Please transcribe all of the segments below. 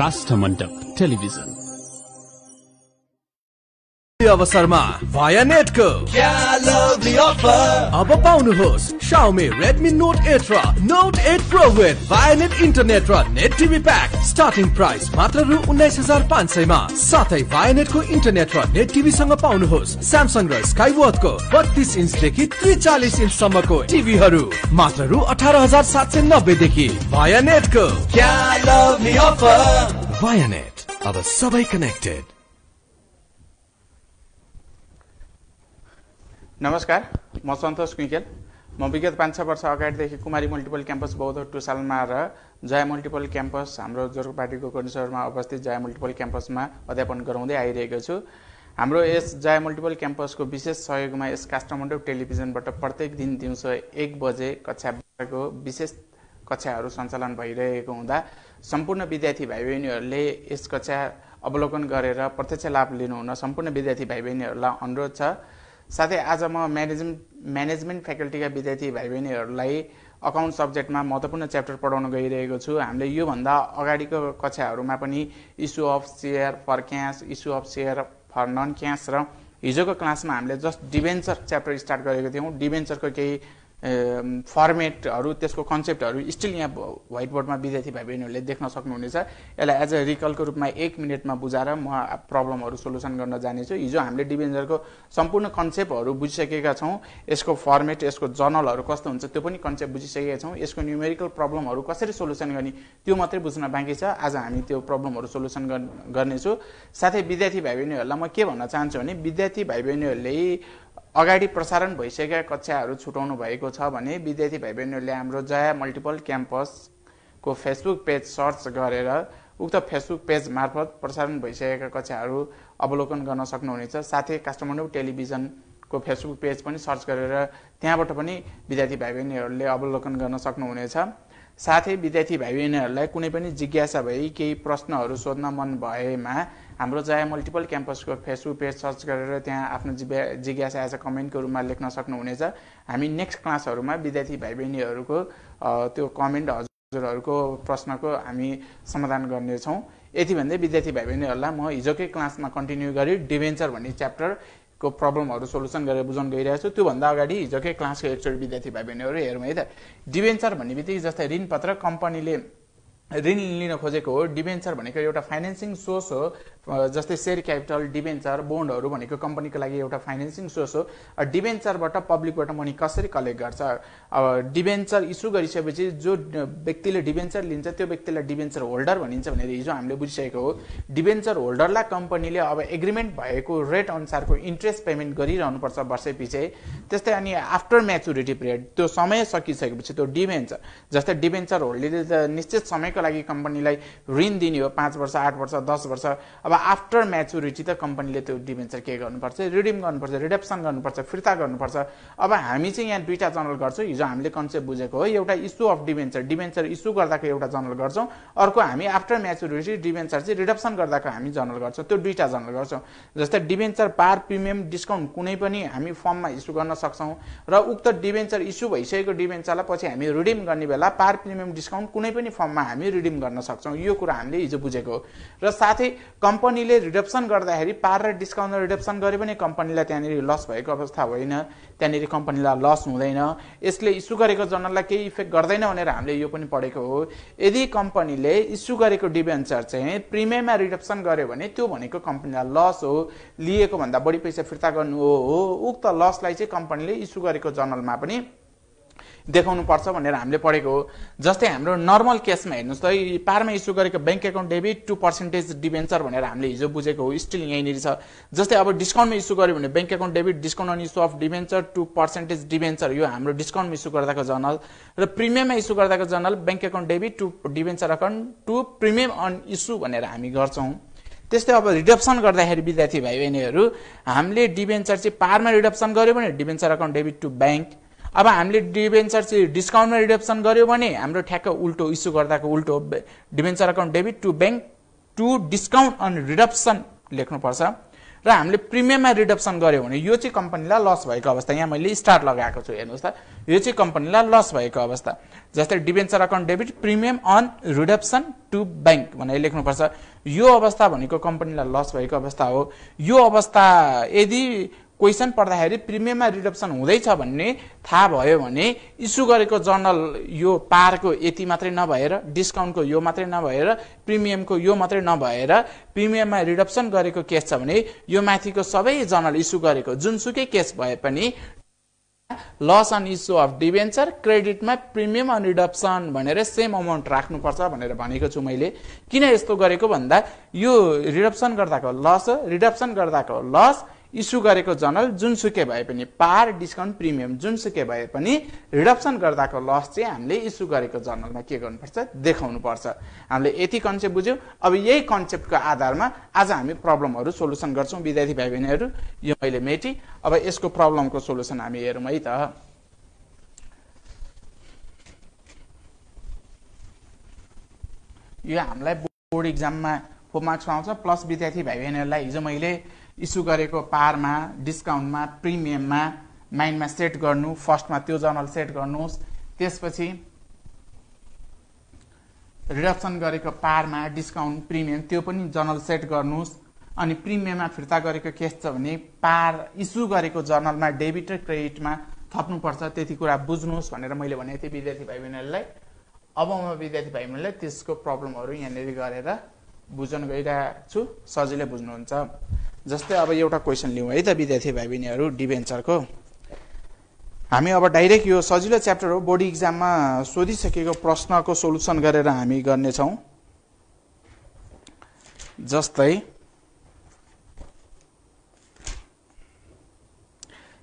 Kasthamandap television अवसरमा भाया नेटको अब पाउनुहोस् Xiaomi Redmi Note 8 र Note 8 Pro with Vianet internet र net TV pack starting price मात्र रु उन्नाइस हजार पाँच सयमा। साथै भायानेटको इन्टरनेट र नेट टिभी सँग पाउनुहोस् स्यामसङ र स्काइवर्थको बत्तीस इन्चदेखि त्रिचालिस इन्चसम्मको टिभीहरू मात्र रु अठार हजार सात सय नब्बेदेखि भायानेटको भायानेट अब सबै कनेक्टेड नमस्कार म सन्तोष कुइकेल म विगत पाँच छ वर्ष अगाडिदेखि कुमारी मल्टिपल क्याम्पस बौद्ध टुसालमा र जया मल्टिपल क्याम्पस हाम्रो जोरपाटीको कन्सरमा अवस्थित जया मल्टिपल क्याम्पसमा अध्यापन गराउँदै आइरहेको छु। हाम्रो यस जया मल्टिपल क्याम्पसको विशेष सहयोगमा यस काष्ठमण्डप टेलिभिजनबाट प्रत्येक दिन दिउँसो एक बजे कक्षाको विशेष कक्षाहरू सञ्चालन भइरहेको हुँदा सम्पूर्ण विद्यार्थी भाइ बहिनीहरूले यस कक्षा अवलोकन गरेर प्रत्यक्ष लाभ लिनुहुन सम्पूर्ण विद्यार्थी भाइ बहिनीहरूलाई अनुरोध छ। साथै आज म म्यानेजमेन्ट म्यानेजमेन्ट फ्याकल्टीका विद्यार्थी भाइ बहिनीहरूलाई अकाउन्ट सब्जेक्टमा महत्त्वपूर्ण च्याप्टर पढाउन गइरहेको छु। हामीले योभन्दा अगाडिको कक्षाहरूमा पनि issue of share for cash issue of share for non cash र हिजोको क्लासमा हामीले जस्ट डिभेन्चर च्याप्टर स्टार्ट गरेको थियौँ। डिभेन्चरको केही फर्मेटहरू त्यसको कन्सेप्टहरू स्टिल यहाँ व्हाइट बोर्डमा विद्यार्थी भाइ बहिनीहरूले देख्न सक्नुहुनेछ। यसलाई एज अ रिकलको रूपमा एक मिनटमा बुझाएर म प्रब्लमहरू सोल्युसन गर्न जानेछु। हिजो हामीले डिभेन्जरको सम्पूर्ण कन्सेप्टहरू बुझिसकेका छौँ। यसको फर्मेट यसको जर्नलहरू कस्तो हुन्छ त्यो पनि कन्सेप्ट बुझिसकेका छौँ। यसको न्युमेरिकल प्रब्लमहरू कसरी सोल्युसन गर्ने त्यो मात्रै बुझ्न बाँकी छ। आज हामी त्यो प्रब्लमहरू सोल्युसन गर्नेछु। साथै विद्यार्थी भाइ बहिनीहरूलाई म के भन्न चाहन्छु भने विद्यार्थी भाइ बहिनीहरूले अगाडि प्रसारण भइसकेका कक्षाहरू छुटाउनु भएको छ भने विद्यार्थी भाइ बहिनीहरूले हाम्रो जया मल्टिपल क्याम्पसको फेसबुक पेज सर्च गरेर उक्त फेसबुक पेज मार्फत प्रसारण भइसकेका कक्षाहरू अवलोकन गर्न सक्नुहुनेछ। साथै काठमाडौँ टेलिभिजनको फेसबुक पेज पनि सर्च गरेर त्यहाँबाट पनि विद्यार्थी भाइ बहिनीहरूले अवलोकन गर्न सक्नुहुनेछ। साथै विद्यार्थी भाइ बहिनीहरूलाई कुनै पनि जिज्ञासा भई केही प्रश्नहरू सोध्न मन भएमा हाम्रो जया मल्टिपल क्याम्पसको फेसबुक पेज सर्च गरेर त्यहाँ आफ्नो जिज्ञासा एज अ कमेन्टको रूपमा लेख्न सक्नुहुनेछ। हामी नेक्स्ट क्लासहरूमा विद्यार्थी भाइ बहिनीहरूको त्यो कमेन्ट हजुरहरूको प्रश्नको हामी समाधान गर्नेछौँ। यति भन्दै विद्यार्थी भाइ बहिनीहरूलाई म हिजोकै क्लासमा कन्टिन्यू गरी डिभेन्चर भन्ने च्याप्टरको प्रब्लमहरू सोल्युसन गरेर बुझाउन गइरहेको छु त्योभन्दा अगाडि हिजोकै क्लासको एकचोटि विद्यार्थी भाइ बहिनीहरू हेरौँ है त। डिभेन्चर भन्ने बित्तिकै जस्तै ऋणपत्र कम्पनीले ऋण लिन खोजेको हो डिभेन्चर भनेको एउटा फाइनेन्सिङ सोर्स हो जस्तै सेयर क्यापिटल डिभेन्चर बोन्डहरू भनेको कम्पनीको लागि एउटा फाइनेन्सिङ सोर्स हो। डिभेन्चरबाट पब्लिकबाट मनी कसरी कलेक्ट गर्छ? अब डिभेन्चर इस्यु गरिसकेपछि जो व्यक्तिले डिभेन्चर लिन्छ त्यो व्यक्तिलाई डिभेन्चर होल्डर भनिन्छ भनेर हिजो हामीले बुझिसकेको हो। डिभेन्चर होल्डरलाई कम्पनीले अब एग्रिमेन्ट भएको रेट अनुसारको इन्ट्रेस्ट पेमेन्ट गरिरहनुपर्छ वर्षै पछि त्यस्तै अनि आफ्टर म्याचुरिटी पिरियड त्यो समय सकिसकेपछि त्यो डिभेन्चर जस्तै डिभेन्चर होल्डरले निश्चित समयको त्यसको लागि कम्पनीलाई ऋण दिने हो पाँच वर्ष आठ वर्ष दस वर्ष। अब आफ्टर म्याचुरिटी त कम्पनीले त्यो डिभेन्चर के गर्नुपर्छ? रिडिम गर्नुपर्छ रिडप्सन गर्नुपर्छ फिर्ता गर्नुपर्छ। अब हामी चाहिँ यहाँ दुईवटा जनरल गर्छौँ। हिजो हामीले कन्सेप्ट बुझेको हो एउटा issue of debenture debenture issue गर्दाको एउटा जनरल गर्छौँ। अर्को हामी आफ्टर म्याचुरिटी डिभेन्चर चाहिँ रिडप्सन गर्दाको हामी जनरल गर्छौँ। त्यो दुईवटा जनरल गर्छौँ। जस्तै डिभेन्चर पार प्रिमियम डिस्काउन्ट कुनै पनि हामी फर्ममा इस्यु गर्न सक्छौँ। र उक्त डिभेन्चर इस्यु भइसकेको डिभेन्चरलाई पछि हामी रिडिम गर्ने बेला पार प्रिमियम डिस्काउन्ट कुनै पनि फर्ममा हामी रिडिम गर्न सक्छौँ। यो कुरा हामीले हिजो बुझेको र साथै कम्पनीले रिडप्सन गर्दाखेरि पार र डिस्काउन्ट रिडप्सन गरे पनि कम्पनीलाई त्यहाँनिर लस भएको अवस्था होइन। त्यहाँनिर कम्पनीलाई लस हुँदैन। यसले इस्यु गरेको जर्नललाई केही इफेक्ट गर्दैन भनेर हामीले यो पनि पढेको हो। यदि कम्पनीले इस्यु गरेको डिभेन्चर चाहिँ प्रिमियममा रिडप्सन गर्यो भने त्यो भनेको कम्पनीलाई लस हो। लिएको भन्दा बढी पैसा फिर्ता गर्नु हो। उक्त लसलाई चाहिँ कम्पनीले इस्यु गरेको जर्नलमा पनि देखाउनु पर्छ भनेर हामीले पढेको हो। जस्तै हाम्रो नर्मल केसमा हेर्नुहोस् त पारमा इस्यु गरेको bank account debit to percentage debenture भनेर हामीले हिजो बुझेको हो स्टिल यहीँनिर छ। जस्तै अब डिस्काउन्टमा इस्यु गर्यो भने bank account debit discount on issue of debenture to percentage debenture यो हाम्रो डिस्काउन्टमा इस्यु गर्दाको जर्नल र प्रिमियममा इस्यु गर्दाको journal bank account debit to debenture account to premium on issue भनेर हामी गर्छौँ। त्यस्तै अब रिडप्सन गर्दाखेरि विद्यार्थी भाइ बहिनीहरू हामीले डिभेन्चर चाहिँ पारमा रिडप्सन गऱ्यो भने debenture account debit to bank अब हामीले डिभेन्चर चाहिँ डिस्काउन्टमा रिडप्सन गर्यो भने हाम्रो ठ्याक्क उल्टो इस्यु गर्दाको उल्टो debenture account debit to bank to discount on redemption लेख्नुपर्छ। र हामीले प्रिमियममा रिडक्सन गऱ्यौँ भने यो चाहिँ कम्पनीलाई लस भएको अवस्था। यहाँ मैले स्टार्ट लगाएको छु हेर्नुहोस् त। यो चाहिँ कम्पनीलाई लस भएको अवस्था। जस्तै debenture account debit premium on reduction to bank भनेर लेख्नुपर्छ। यो अवस्था भनेको कम्पनीलाई लस भएको अवस्था हो। यो अवस्था यदि क्वेसन पर्दाखेरि प्रिमियममा रिडक्सन हुँदैछ भन्ने थाहा भयो भने इस्यु गरेको जर्नल यो पारको यति मात्रै नभएर डिस्काउन्टको यो मात्रै नभएर प्रिमियमको यो मात्रै नभएर प्रिमियममा रिडक्सन गरेको केस छ भने यो माथिको सबै जर्नल इस्यु गरेको जुनसुकै केस भए पनि loss on issue of debenture क्रेडिटमा premium on reduction भनेर सेम अमाउन्ट राख्नुपर्छ भनेर भनेको छु मैले। किन यस्तो गरेको भन्दा यो रिडक्सन गर्दाको लस रिडक्सन गर्दाको लस इस्यु गरेको जर्नल जुनसुकै भए पनि पार डिस्काउन्ट प्रिमियम जुनसुकै भए पनि रिडक्सन गर्दाको लस चाहिँ हामीले इस्यु गरेको जर्नलमा के गर्नुपर्छ देखाउनुपर्छ। हामीले यति कन्सेप्ट बुझ्यौँ। अब यही कन्सेप्टको आधारमा आज हामी प्रब्लमहरू सोल्युसन गर्छौँ विद्यार्थी भाइ बहिनीहरू यो मैले मेटी। अब यसको प्रब्लमको सोल्युसन हामी हेरौँ है त। यो हामीलाई बोर्ड इक्जाममा फोर मार्क्स आउँछ प्लस विद्यार्थी भाइ बहिनीहरूलाई हिजो मैले इस्यु गरेको पारमा डिस्काउन्टमा प्रिमियममा माइन्डमा सेट गर्नु फर्स्टमा त्यो जर्नल सेट गर्नुहोस्। त्यसपछि रिडक्सन गरेको पारमा डिस्काउन्ट प्रिमियम त्यो पनि जर्नल सेट गर्नुहोस्। अनि प्रिमियममा फिर्ता गरेको केस छ भने पार इस्यु गरेको जर्नलमा डेबिट र क्रेडिटमा थप्नुपर्छ त्यति कुरा बुझ्नुहोस् भनेर मैले भनेको थिएँ विद्यार्थी भाइ बहिनीहरूलाई अब म विद्यार्थी भाइ बहिनीलाई त्यसको प्रब्लमहरू यहाँनिर गरेर बुझ्न गइरहेको छु। सजिलै बुझ्नुहुन्छ। जस्तै अब एउटा क्वेसन लिउँ है त विद्यार्थी भाइ बहिनीहरू डिभेन्चरको। हामी अब डाइरेक्ट यो सजिलो च्याप्टर हो बोर्ड इक्जाममा सोधिसकेको प्रश्नको सोल्युसन गरेर हामी गर्नेछौँ। जस्तै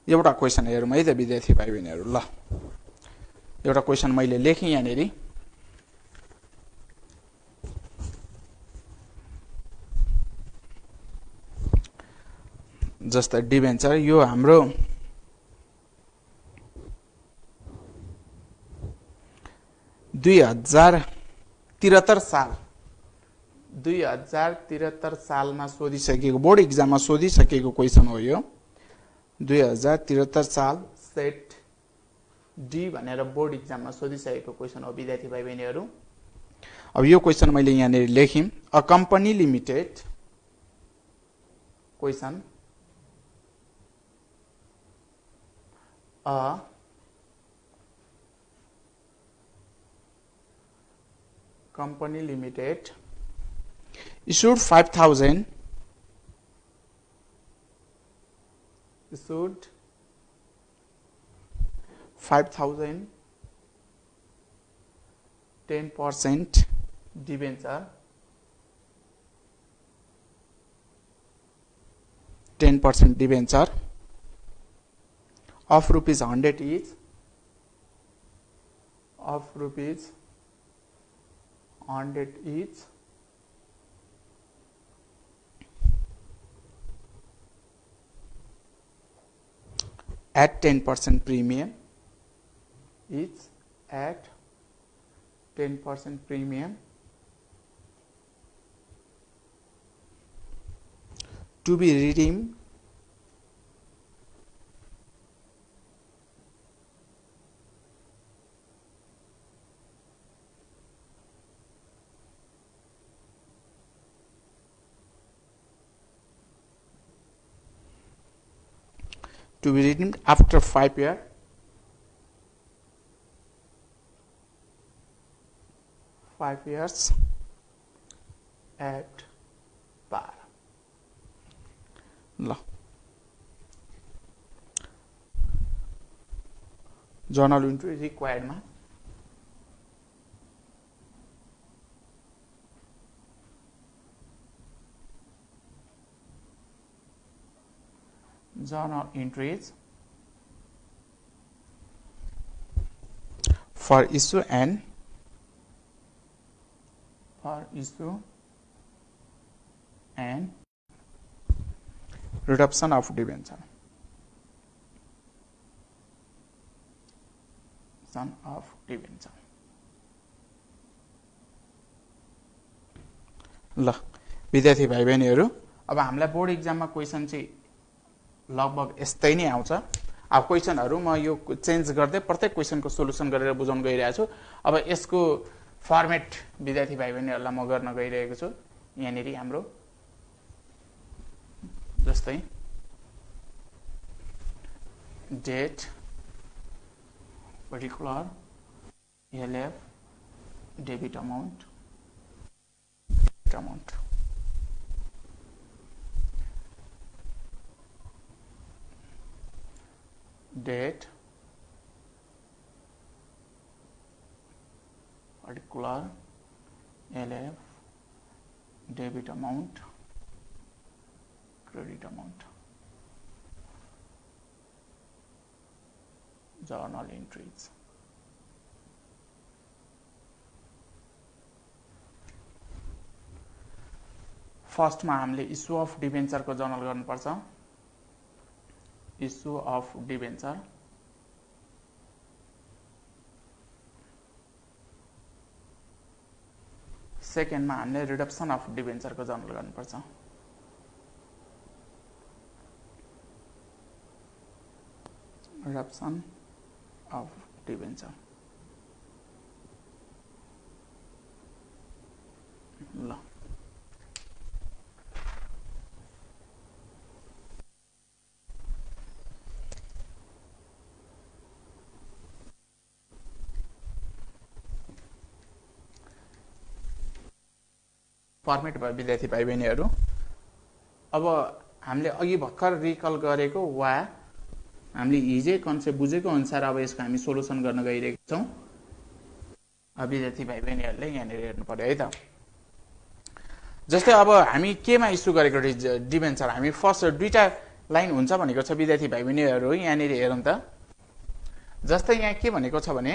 एउटा क्वेसन हेरौँ है त विद्यार्थी भाइ बहिनीहरू ल। एउटा क्वेसन मैले लेखेँ यहाँनिर। जस्तै डिभेन्चर यो हाम्रो दुई हजार त्रिहत्तर साल दुई हजार त्रिहत्तर सालमा सोधिसकेको बोर्ड इक्जाममा सोधिसकेको क्वेसन हो यो। दुई हजार त्रिहत्तर साल सेट डी भनेर बोर्ड इक्जाममा सोधिसकेको क्वेसन हो विद्यार्थी भाइ बहिनीहरू अब यो क्वेसन मैले यहाँनिर लेखेँ a company limited question. A. Company limited. Issued 5000 issued 5000 10% debenture. 10% debenture of rupees 100 each of rupees 100 each. At 10% premium each at 10% premium. To be redeemed to be redeemed after five year. Five years at par journal entry requiredमा journal entries for issue and for issue and reduction of debenture son of debenture ल विद्यार्थी भाइ बहिनीहरू अब हामीलाई board इक्जाममा question चाहिँ लगभग यस्तै नै आउँछ। अब क्वेसनहरू म यो चेन्ज गर्दै प्रत्येक क्वेसनको सोल्युसन गरेर बुझाउन गइरहेको छु। अब यसको फर्मेट विद्यार्थी भाइ बहिनीहरूलाई म गर्न गइरहेको छु। यहाँनिर हाम्रो जस्तै date particular LF debit amount amount date particular LF debit amount credit amount journal entries फर्स्टमा हामीले इस्यु अफ डिभेन्चरको जर्नल गर्नुपर्छ issue of debenture. सेकेन्डमा हामीले रिडक्सन अफ डिभेन्चरको जर्नल गर्नुपर्छ। रिडक्सन अफ डिभेन्चर ल फर्मेट भयो विद्यार्थी भाइ बहिनीहरू अब हामीले अघि भर्खर रिकल गरेको वा हामीले हिजै कन्सेप्ट बुझेको अनुसार अब यसको हामी सोल्युसन गर्न गइरहेको छौँ। विद्यार्थी भाइ बहिनीहरूले यहाँनिर हेर्नु पर्यो है त। जस्तै अब हामी केमा इस्यु गरेको डिभेन्चर हामी फर्स्ट दुईवटा लाइन हुन्छ भनेको छ विद्यार्थी भाइ बहिनीहरू यहाँनिर हेरौँ त। जस्तै यहाँ के भनेको छ भने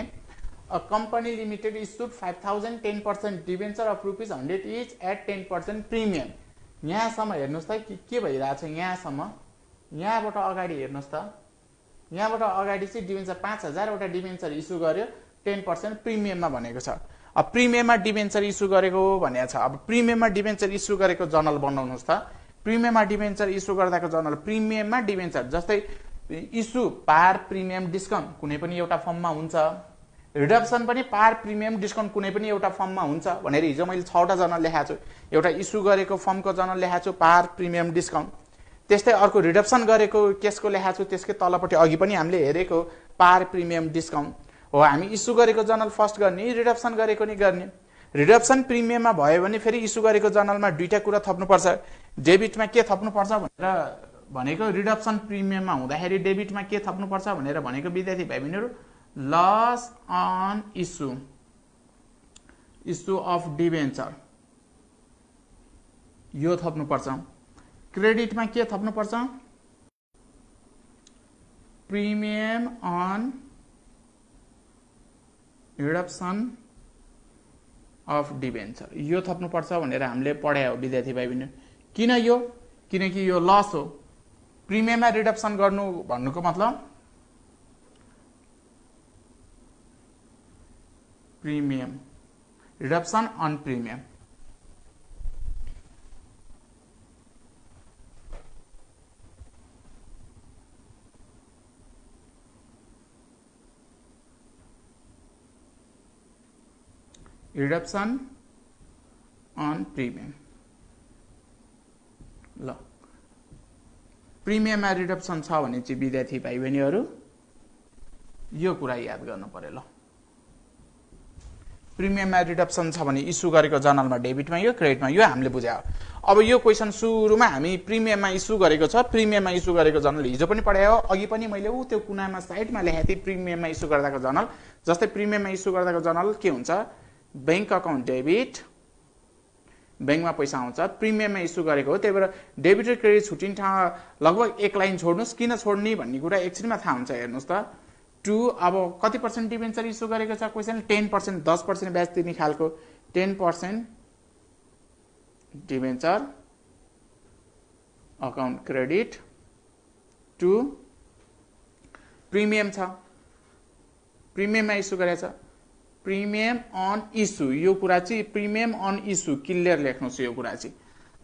a company limited issued 5000 10% debenture of rupees hundred each at ten percent premium यहाँसम्म हेर्नुहोस् त कि के भइरहेछ यहाँसम्म? यहाँबाट अगाडि हेर्नुहोस् त। यहाँबाट अगाडि चाहिँ डिभेन्चर पाँच हजारवटा डिभेन्चर इस्यु गर्यो टेन पर्सेन्ट प्रिमियममा भनेको छ। अब प्रिमियममा डिभेन्चर इस्यु गरेको भनेको छ। अब प्रिमियममा डिभेन्चर इस्यु गरेको जर्नल बनाउनुहोस् त। प्रिमियममा डिभेन्चर इस्यु गर्दाको जर्नल प्रिमियममा डिभेन्चर जस्तै इस्यु पार प्रिमियम डिस्काउन्ट कुनै पनि एउटा फर्ममा हुन्छ। रिडक्सन पनि पार प्रिमियम डिस्काउन्ट कुनै पनि एउटा फर्ममा हुन्छ भनेर हिजो मैले छवटा जर्नल लेखाएको छु। एउटा इस्यु गरेको फर्मको जर्नल लेखाएको छु पार प्रिमियम डिस्काउन्ट। त्यस्तै अर्को रिडक्सन गरेको केसको लेखाएको छु त्यसकै तलपट्टि अघि पनि हामीले हेरेको पार प्रिमियम डिस्काउन्ट। हो हामी इस्यु गरेको जर्नल फर्स्ट गर्ने रिडक्सन गरेको नि गर्ने। रिडक्सन प्रिमियममा भयो भने फेरि इस्यु गरेको जर्नलमा दुईवटा कुरा थप्नुपर्छ। डेबिटमा के थप्नुपर्छ भनेर भनेको रिडक्सन प्रिमियममा हुँदाखेरि डेबिटमा के थप्नुपर्छ भनेर भनेको विद्यार्थी भाइ बहिनीहरू loss on issue issue of debenture यो थप्नुपर्छ। क्रेडिटमा के थप्नुपर्छ? Premium on reduction of debenture यो थप्नुपर्छ भनेर हामीले पढायो विद्यार्थी भाइ बहिनी किन यो? किनकि यो लस हो। प्रिमियममा रिडक्सन गर्नु भन्नुको मतलब premium. Reduction on premium. Reduction on premium ल। प्रिमियममा रिडक्सन छ भने चाहिँ विद्यार्थी भाइ बहिनीहरू यो कुरा याद गर्नु पर्यो ल। प्रिमियममा रिडक्सन छ भने इस्यु गरेको जर्नलमा डेबिटमा यो क्रेडिटमा यो हामीले बुझायो अब यो क्वेसन सुरुमा हामी प्रिमियममा इस्यु गरेको छ प्रिमियममा इस्यु गरेको जर्नल हिजो पनि पढायो अघि पनि मैले ऊ त्यो कुनामा साइडमा लेखेको थिएँ प्रिमियममा इस्यु गर्दाको जर्नल। जस्तै प्रिमियममा इस्यु गर्दाको जर्नल के हुन्छ? ब्याङ्क अकाउन्ट डेबिट ब्याङ्कमा पैसा आउँछ प्रिमियममा इस्यु गरेको हो त्यही भएर डेबिट र क्रेडिट छुट्टिने ठाउँ लगभग एक लाइन छोड्नुहोस् किन छोड्ने भन्ने कुरा एकछिनमा थाहा हुन्छ हेर्नुहोस् त। टु अब कति पर्सेन्ट डिभेन्चर इस्यु गरेको छ क्वेसन टेन पर्सेन्ट दस पर्सेन्ट ब्याज दिने खालको। Ten percent debenture account credit to premium छ। प्रिमियममा इस्यु गरेको छ। प्रिमियम अन इस्यु यो कुरा चाहिँ प्रिमियम अन इस्यु क्लियर लेख्नुहोस् यो कुरा चाहिँ।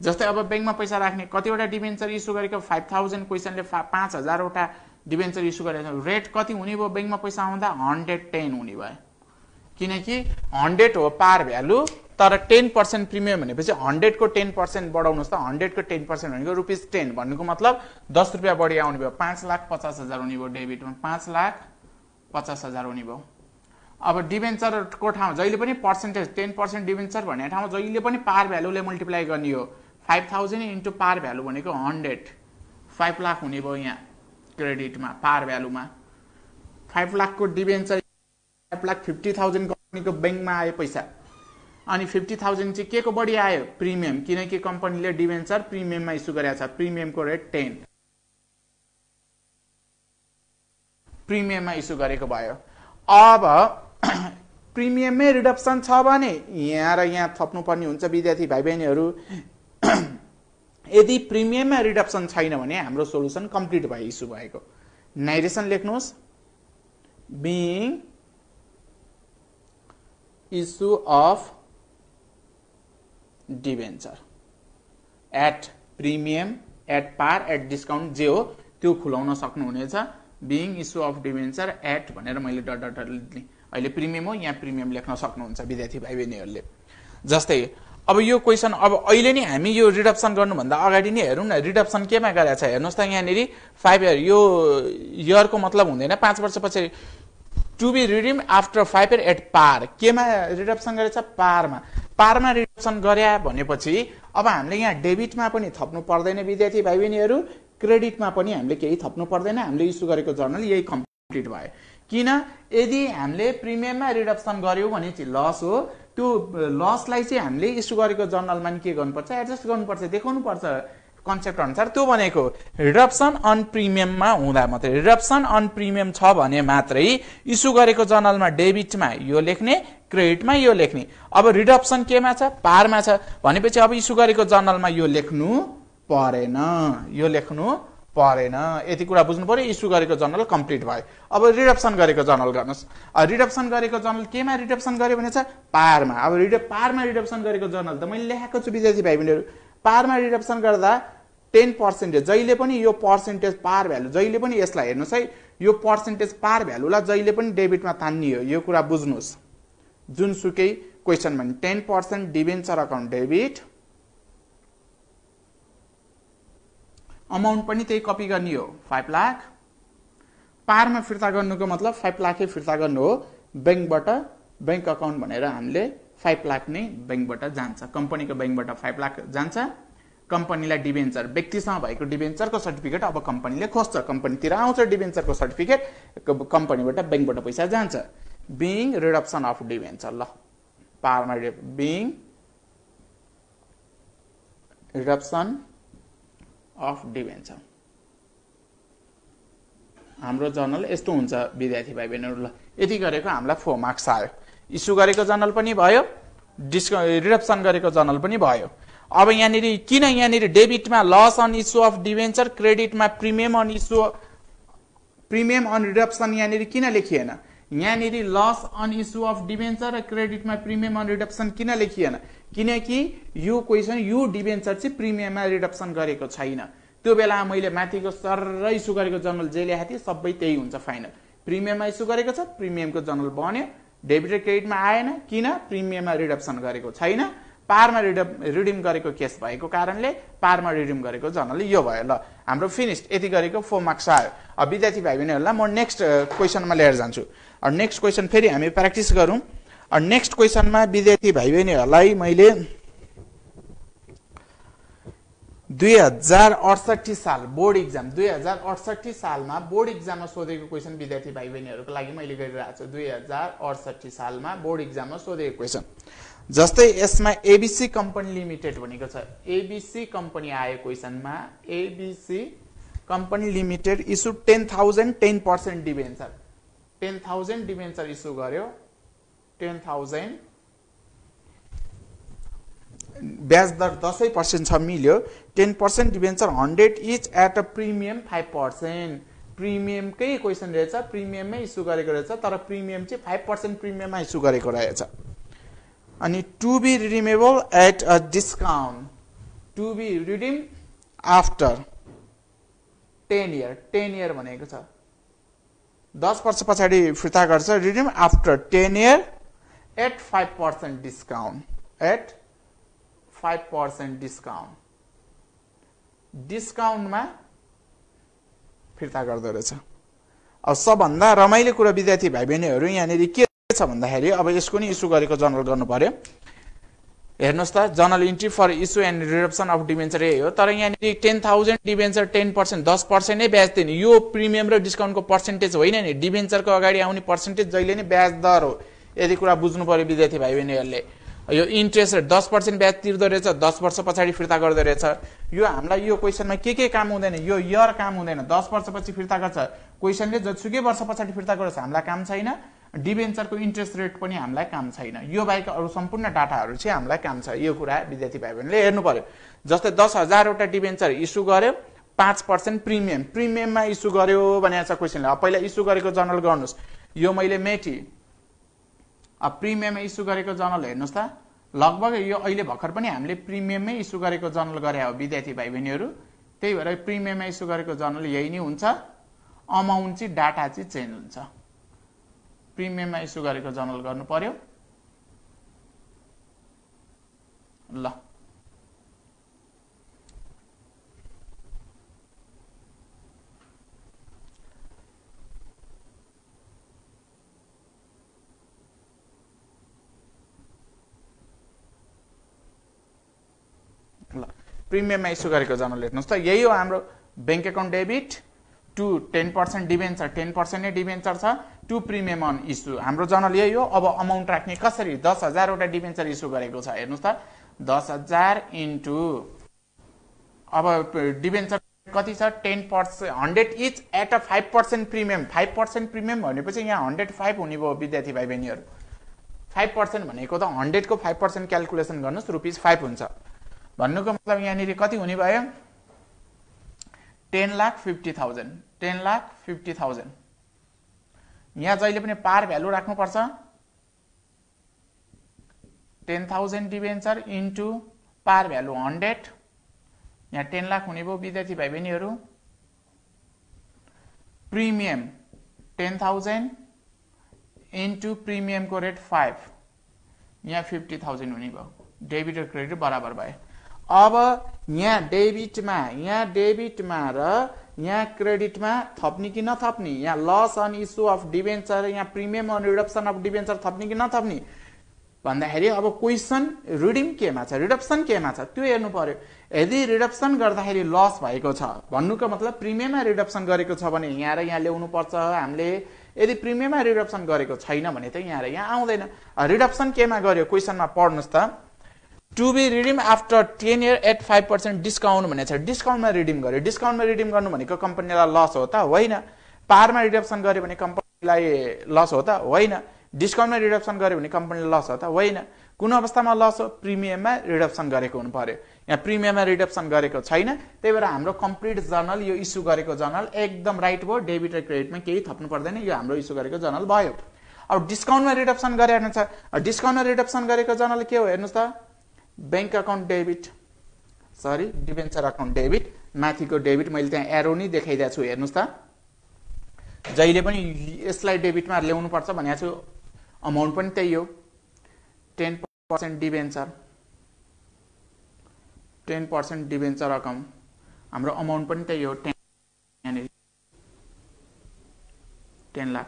जस्तै अब ब्याङ्कमा पैसा राख्ने कतिवटा डिभेन्चर इस्यु गरेको? फाइभ थाउजन्ड क्वेसनले पाँच हजारवटा डिभेन्चर इस्यु गरेको छ। रेट कति हुने भयो? ब्याङ्कमा पैसा आउँदा हन्ड्रेड टेन हुने भयो। किनकि हन्ड्रेड हो पार भ्यालु तर टेन पर्सेन्ट प्रिमियम भनेपछि हन्ड्रेडको टेन पर्सेन्ट बढाउनुहोस् त। हन्ड्रेडको टेन पर्सेन्ट भनेको रुपिस टेन भन्नुको मतलब दस रुपियाँ बढी आउने भयो। पाँच लाख पचास हजार हुने भयो डेबिटमा। पाँच लाख पचास हजार हुने भयो। अब डिभेन्चरको ठाउँ जहिले पनि पर्सेन्टेज टेन पर्सेन्ट डिभेन्चर भन्ने ठाउँमा जहिले पनि पार भ्यालुले मल्टिप्लाई गर्ने हो। Five thousand into par value भनेको हन्ड्रेड। फाइभ लाख हुने भयो यहाँ। क्रेडिटमा पार भ्यालुमा फाइभ लाखको debenture five lakh fifty thousand कम्पनीको ब्याङ्कमा आयो पैसा अनि फिफ्टी थाउजन्ड चाहिँ के को बढी आयो प्रिमियम किनकि कम्पनीले डिभेन्चर प्रिमियममा इस्यु गरेको छ प्रिमियमको रेट टेन प्रिमियममा इस्यु गरेको भयो अब प्रिमियममै रिडक्सन छ भने यहाँ र यहाँ थप्नुपर्ने हुन्छ विद्यार्थी भाइ बहिनीहरू यदि प्रिमियममा रिडक्सन छैन भने हाम्रो सोल्युसन कम्प्लिट भयो इस्यु भएको। नाइरेसन लेख्नुहोस्। Being issue of debenture at premium at par at discount जे हो त्यो खुलाउन सक्नुहुनेछ। Being issue of debenture at भनेर मैले डट डट अहिले प्रिमियम हो यहाँ प्रिमियम लेख्न सक्नुहुन्छ विद्यार्थी भाइ बहिनीहरूले जस्तै अब यो क्वेसन अब अहिले नै हामी यो रिडप्सन गर्नुभन्दा अगाडि नै हेरौँ न रिडप्सन केमा गरेको छ? हेर्नुहोस् त यहाँनिर फाइभ इयर यो इयरको मतलब हुँदैन। पाँच वर्षपछि to be redeem after five year at par केमा रिडप्सन गरेछ? पारमा पारमा रिडप्सन गरे भनेपछि अब हामीले यहाँ डेबिटमा पनि थप्नु पर्दैन विद्यार्थी भाइ बहिनीहरू क्रेडिटमा पनि हामीले केही थप्नु पर्दैन। हामीले इस्यु गरेको जर्नल यही कम्प्लिट भयो। किन? यदि हामीले प्रिमियममा रिडक्सन गऱ्यौँ भने चाहिँ लस हो। त्यो लसलाई चाहिँ हामीले इस्यु गरेको जर्नलमा नि के गर्नुपर्छ? एडजस्ट गर्नुपर्छ देखाउनुपर्छ कन्सेप्ट अनुसार। त्यो भनेको रिडप्सन अन प्रिमियममा हुँदा मात्रै रिडप्सन अन प्रिमियम छ भने मात्रै इस्यु गरेको जर्नलमा डेबिटमा यो लेख्ने क्रेडिटमा यो लेख्ने। अब रिडप्सन केमा छ? पारमा छ। भनेपछि अब इस्यु गरेको जर्नलमा यो लेख्नु परेन। यो लेख्नु परेन। यति कुरा बुझ्नु पर्यो इस्यु गरेको जर्नल कम्प्लिट भयो। अब रिडप्सन गरेको जर्नल गर्नुहोस्। रिडप्सन गरेको जर्नल केमा रिडप्सन गर्यो भने चाहिँ पारमा। अब रिड पारमा रिडप्सन गरेको जर्नल त मैले लेखाएको छु विद्यार्थी भाइ बहिनीहरू पारमा रिडप्सन गर्दा टेन पर्सेन्टेज जहिले पनि यो पर्सेन्टेज पार भ्यालु जहिले पनि यसलाई हेर्नुहोस् है यो पर्सेन्टेज पार भ्यालुलाई जहिले पनि डेबिटमा तान्नियो। यो कुरा बुझ्नुहोस्। जुनसुकै क्वेसन भने ten percent debenture account debit amount पनि त्यही कपी गर्ने हो। फाइभ लाख पारमा फिर्ता गर्नुको मतलब फाइभ लाखै फिर्ता गर्नु हो। ब्याङ्कबाट ब्याङ्क अकाउन्ट भनेर हामीले फाइभ लाख नै ब्याङ्कबाट जान्छ। कम्पनीको ब्याङ्कबाट फाइभ लाख जान्छ। कम्पनीलाई डिभेन्चर व्यक्तिसँग भएको डिभेन्चरको सर्टिफिकेट अब कम्पनीले खोज्छ। कम्पनीतिर आउँछ डिभेन्चरको सर्टिफिकेट कम्पनीबाट ब्याङ्कबाट पैसा जान्छ। बिङ रिडप्सन अफ डिभेन्चर ल। पारमा बिङ रिडप्सन अफ डिभेन्चर हाम्रो जर्नल यस्तो हुन्छ विद्यार्थी भाइ बहिनीहरू ल यति गरेको हामीलाई फोर मार्क्स आयो। इस्यु गरेको जर्नल पनि भयो डिस्क रिडप्सन गरेको जर्नल पनि भयो। अब यहाँनिर किन यहाँनिर डेबिटमा loss on issue of debenture क्रेडिटमा premium on issue premium on redemption यहाँनिर किन लेखिएन? यहाँनिर loss on issue of debenture र क्रेडिटमा प्रिमियम अन रिडप्सन किन लेखिएन? किनकि यो क्वेसन यो डिभेन्चर चाहिँ प्रिमियममा रिडक्सन गरेको छैन। त्यो बेला मैले माथिको सर इस्यु गरेको जर्नल जे ल्याएको थिएँ सबै त्यही हुन्छ फाइनल। प्रिमियममा इस्यु गरेको छ प्रिमियमको जर्नल बन्यो डेबिट र क्रेडिटमा आएन किन? प्रिमियममा रिडक्सन गरेको छैन। पारमा रिडम रिडिम गरेको केस भएको कारणले पारमा रिडिम गरेको जर्नल यो भयो। ल हाम्रो फिनिस्ड यति गरेको फोर मार्क्स आयो। अब विद्यार्थी भाइ बहिनीहरूलाई म नेक्स्ट क्वेसनमा लिएर जान्छु। नेक्स्ट क्वेसन फेरि हामी प्र्याक्टिस गरौँ। नेक्स्ट क्वेसनमा विद्यार्थी भाइ बहिनीहरूलाई मैले दुई हजार अडसठी साल बोर्ड इक्जाम दुई हजार अडसठी सालमा बोर्ड इक्जाममा सोधेको क्वेसन विद्यार्थी भाइ बहिनीहरूको लागि मैले गरिरहेको छु। दुई हजार अडसठी सालमा बोर्ड इक्जाममा सोधेको क्वेसन जस्तै यसमा एबिसी कम्पनी लिमिटेड भनेको छ। एबिसी कम्पनी आयो क्वेसनमा ABC company limited issue ten thousand ten percent debenture ten thousand debenture issue गर्यो। टेन ब्याज दर दसै पर्सेन्ट छ मिल्यो। Ten percent debenture hundred each at a premium five percent प्रिमियमकै question रहेछ प्रिमियममै इस्यु गरेको रहेछ तर प्रिमियम चाहिँ फाइभ पर्सेन्ट प्रिमियममा इस्यु गरेको रहेछ। अनि to be redeemable at a discount to be redeem after ten year ten year भनेको छ। दस वर्ष पछाडि फिर्ता गर्छ redeem after ten year percent discount at five percent discount डिस्काउन्टमा फिर्ता गर्दो रहेछ। अब सबभन्दा रमाइलो कुरा विद्यार्थी भाइ बहिनीहरू यहाँनिर के छ भन्दाखेरि अब यसको नि इस्यु गरेको जर्नल गर्नु पर्यो। हेर्नुहोस् त journal entry for issue and redemption of debenture यही हो तर यहाँनिर ten thousand debenture ten percent दस पर्सेन्ट नै ब्याज दिने। यो प्रिमियम र डिस्काउन्टको पर्सेन्टेज होइन नि। डिभेन्चरको अगाडि आउने पर्सेन्टेज जहिले नै ब्याज दर हो। यदि कुरा बुझ्नु पर्यो विद्यार्थी भाइ बहिनीहरूले यो इन्ट्रेस्ट रेट दस पर्सेन्ट ब्याज तिर्दो रहेछ दस वर्ष पछाडि फिर्ता गर्दो रहेछ। यो हामीलाई यो क्वेसनमा के के काम हुँदैन यो इयर काम हुँदैन दस वर्षपछि फिर्ता गर्छ। क्वेसनले जतिसुकै वर्ष पछाडि फिर्ता गर्छ हामीलाई काम छैन। डिभेन्चरको इन्ट्रेस्ट रेट पनि हामीलाई काम छैन। यो बाहेक अरू सम्पूर्ण डाटाहरू चाहिँ हामीलाई काम छ। यो कुरा विद्यार्थी भाइ बहिनीले हेर्नु पर्यो। जस्तै दस हजारवटा डिभेन्चर इस्यु गर्यो पाँच पर्सेन्ट प्रिमियम। प्रिमियममा इस्यु गर्यो भनेको छ क्वेसनले। पहिला इस्यु गरेको जर्नल गर्नुहोस्। यो मैले मेटी अब प्रिमियममा इस्यु गरेको जर्नल हेर्नुहोस् त। लगभग यो अहिले भर्खर पनि हामीले प्रिमियममै इस्यु गरेको जर्नल गरे हो विद्यार्थी भाइ बहिनीहरू त्यही भएर प्रिमियममा इस्यु गरेको जर्नल यही नै हुन्छ। अमाउन्ट चाहिँ डाटा चाहिँ चेन्ज हुन्छ। प्रिमियममा इस्यु गरेको जर्नल गर्नु पर्यो। ल ल प्रिमियममा इस्यु गरेको जर्नल हेर्नुहोस् त। यही हो हाम्रो bank account debit to ten percent debenture ten percent नै डिभेन्चर छ टु प्रिमियम अन इस्यु। हाम्रो जर्नल यही हो अब अमाउन्ट राख्ने कसरी? दस हजारवटा डिभेन्चर इस्यु गरेको छ हेर्नुहोस् त। दस हजार इन्टु अब डिभेन्चर कति छ? Ten percent hundred each at a five percent premium. Five percent premium भनेपछि यहाँ हन्ड्रेड फाइभ हुने भयो विद्यार्थी भाइ बहिनीहरू फाइभ पर्सेन्ट भनेको त हन्ड्रेडको फाइभ पर्सेन्ट क्यालकुलेसन गर्नुहोस् रुपिस फाइभ हुन्छ। भन्नुको मतलब यहाँनिर कति हुने भयो? Ten lakh fifty thousand. Ten lakh fifty thousand. यहाँ जहिले पनि पार भ्यालु राख्नुपर्छ। Ten thousand debenture into par value hundred. यहाँ टेन लाख हुने भयो विद्यार्थी भाइ बहिनीहरू प्रिमियम टेन थाउजन्ड इन्टु प्रिमियमको रेट फाइभ। यहाँ फिफ्टी थाउजन्ड हुने भयो। डेबिट र क्रेडिट बराबर भयो अब यहाँ डेबिटमा यहाँ डेबिटमा र यहाँ क्रेडिटमा थप्ने कि नथप्ने? यहाँ loss on issue of debenture यहाँ premium on redemption of debenture थप्ने कि नथप्ने? भन्दाखेरि अब क्वेसन रिडिम केमा छ? रिडप्सन केमा छ? त्यो हेर्नु पर्यो। यदि रिडप्सन गर्दाखेरि लस भएको छ भन्नुको मतलब प्रिमियममा रिडप्सन गरेको छ भने यहाँ र यहाँ ल्याउनु पर्छ। हामीले यदि प्रिमियममा रिडप्सन गरेको छैन भने त यहाँ र यहाँ आउँदैन। रिडप्सन केमा गर्यो क्वेसनमा पढ्नुहोस् त। To be redeem after ten year at five percent discount भनेको छ? डिस्काउन्टमा रिडिम गर्यो। डिस्काउन्टमा रिडिम गर्नु भनेको कम्पनीलाई लस हो त? होइन। पारमा रिडप्सन गर्यो भने कम्पनीलाई लस हो त? होइन। डिस्काउन्टमा रिडप्सन गर्यो भने कम्पनीलाई लस हो त? होइन। कुन अवस्थामा लस हो? प्रिमियममा रिडप्सन गरेको हुनु पर्यो। यहाँ प्रिमियममा रिडप्सन गरेको छैन। त्यही भएर हाम्रो कम्प्लिट जर्नल यो इस्यु गरेको जर्नल एकदम राइट भयो। डेबिट र क्रेडिटमा केही थप्नु पर्दैन। यो हाम्रो इस्यु गरेको जर्नल भयो। अब डिस्काउन्टमा रिडप्सन गरेर छ। डिस्काउन्टमा रिडप्सन गरेको जर्नल के हो? हेर्नुहोस् त। Bank account debit sorry debenture account debit माथिको डेबिट मैले त्यहाँ एरो नै देखाइदिएको छु हेर्नुहोस् त। जहिले पनि यसलाई डेबिटमा ल्याउनुपर्छ भनेको छु अमाउन्ट पनि त्यही हो। Ten percent debenture ten percent debenture account हाम्रो अमाउन्ट पनि त्यही हो टेन यहाँनिर टेन लाख।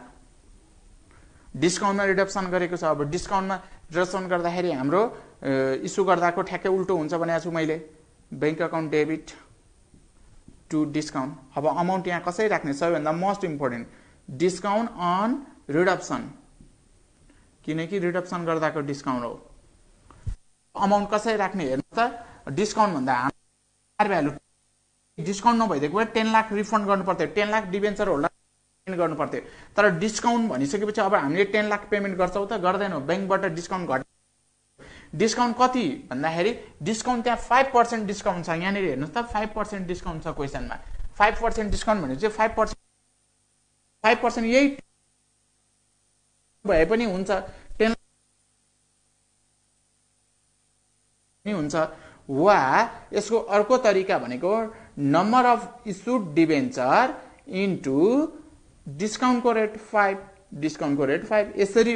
डिस्काउन्टमा रिडक्सन गरेको छ। अब डिस्काउन्टमा रिडक्सन गर्दाखेरि हाम्रो इस्यु गर्दाको ठ्याक्कै उल्टो हुन्छ भनेको छु मैले। Bank account debit to discount अब अमाउन्ट यहाँ कसरी राख्ने? सबैभन्दा most important discount on redemption किनकि रिडप्सन गर्दाको डिस्काउन्ट हो। अमाउन्ट कसरी राख्ने हेर्नु त डिस्काउन्ट भन्दा भ्यालु डिस्काउन्ट नभइदिएको भए टेन लाख रिफन्ड गर्नु पर्थ्यो। Ten lakh debenture holder payment गर्नु पर्थ्यो। तर डिस्काउन्ट भनिसकेपछि अब हामीले टेन लाख पेमेन्ट गर्छौँ त गर्दैनौँ। ब्याङ्कबाट डिस्काउन्ट घट डिस्काउन्ट कति भन्दाखेरि डिस्काउन्ट त्यहाँ फाइभ पर्सेन्ट डिस्काउन्ट छ। यहाँनिर हेर्नुहोस् त फाइभ पर्सेन्ट डिस्काउन्ट छ क्वेसनमा। फाइभ पर्सेन्ट डिस्काउन्ट भनेपछि फाइभ पर्सेन्ट फाइभ पर्सेन्ट यही भए पनि हुन्छ। टेन हुन्छ। वा यसको अर्को तरिका भनेको number of issued debenture into डिस्काउन्टको rate five डिस्काउन्टको रेट फाइभ। यसरी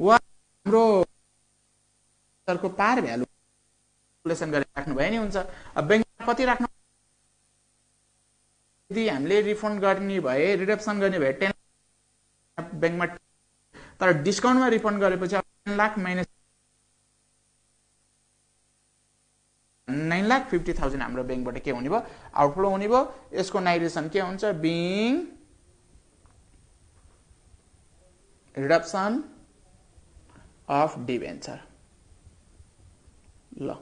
वा हाम्रो को पार भ्यालु क्यालकुलेसन गरेर राख्नु भयो नि हुन्छ। अब ब्याङ्कमा कति राख्नु यदि हामीले रिफन्ड गर्ने भए रिडक्सन गर्ने भए टेन ब्याङ्कमा तर डिस्काउन्टमा रिफन्ड गरेपछि ten lakh minus nine lakh fifty thousand हाम्रो ब्याङ्कबाट के हुने भयो? आउटफ्लो हुने भयो। यसको नाइरेसन के हुन्छ? बिङ रिडक्सन अफ डिभेन्चर ल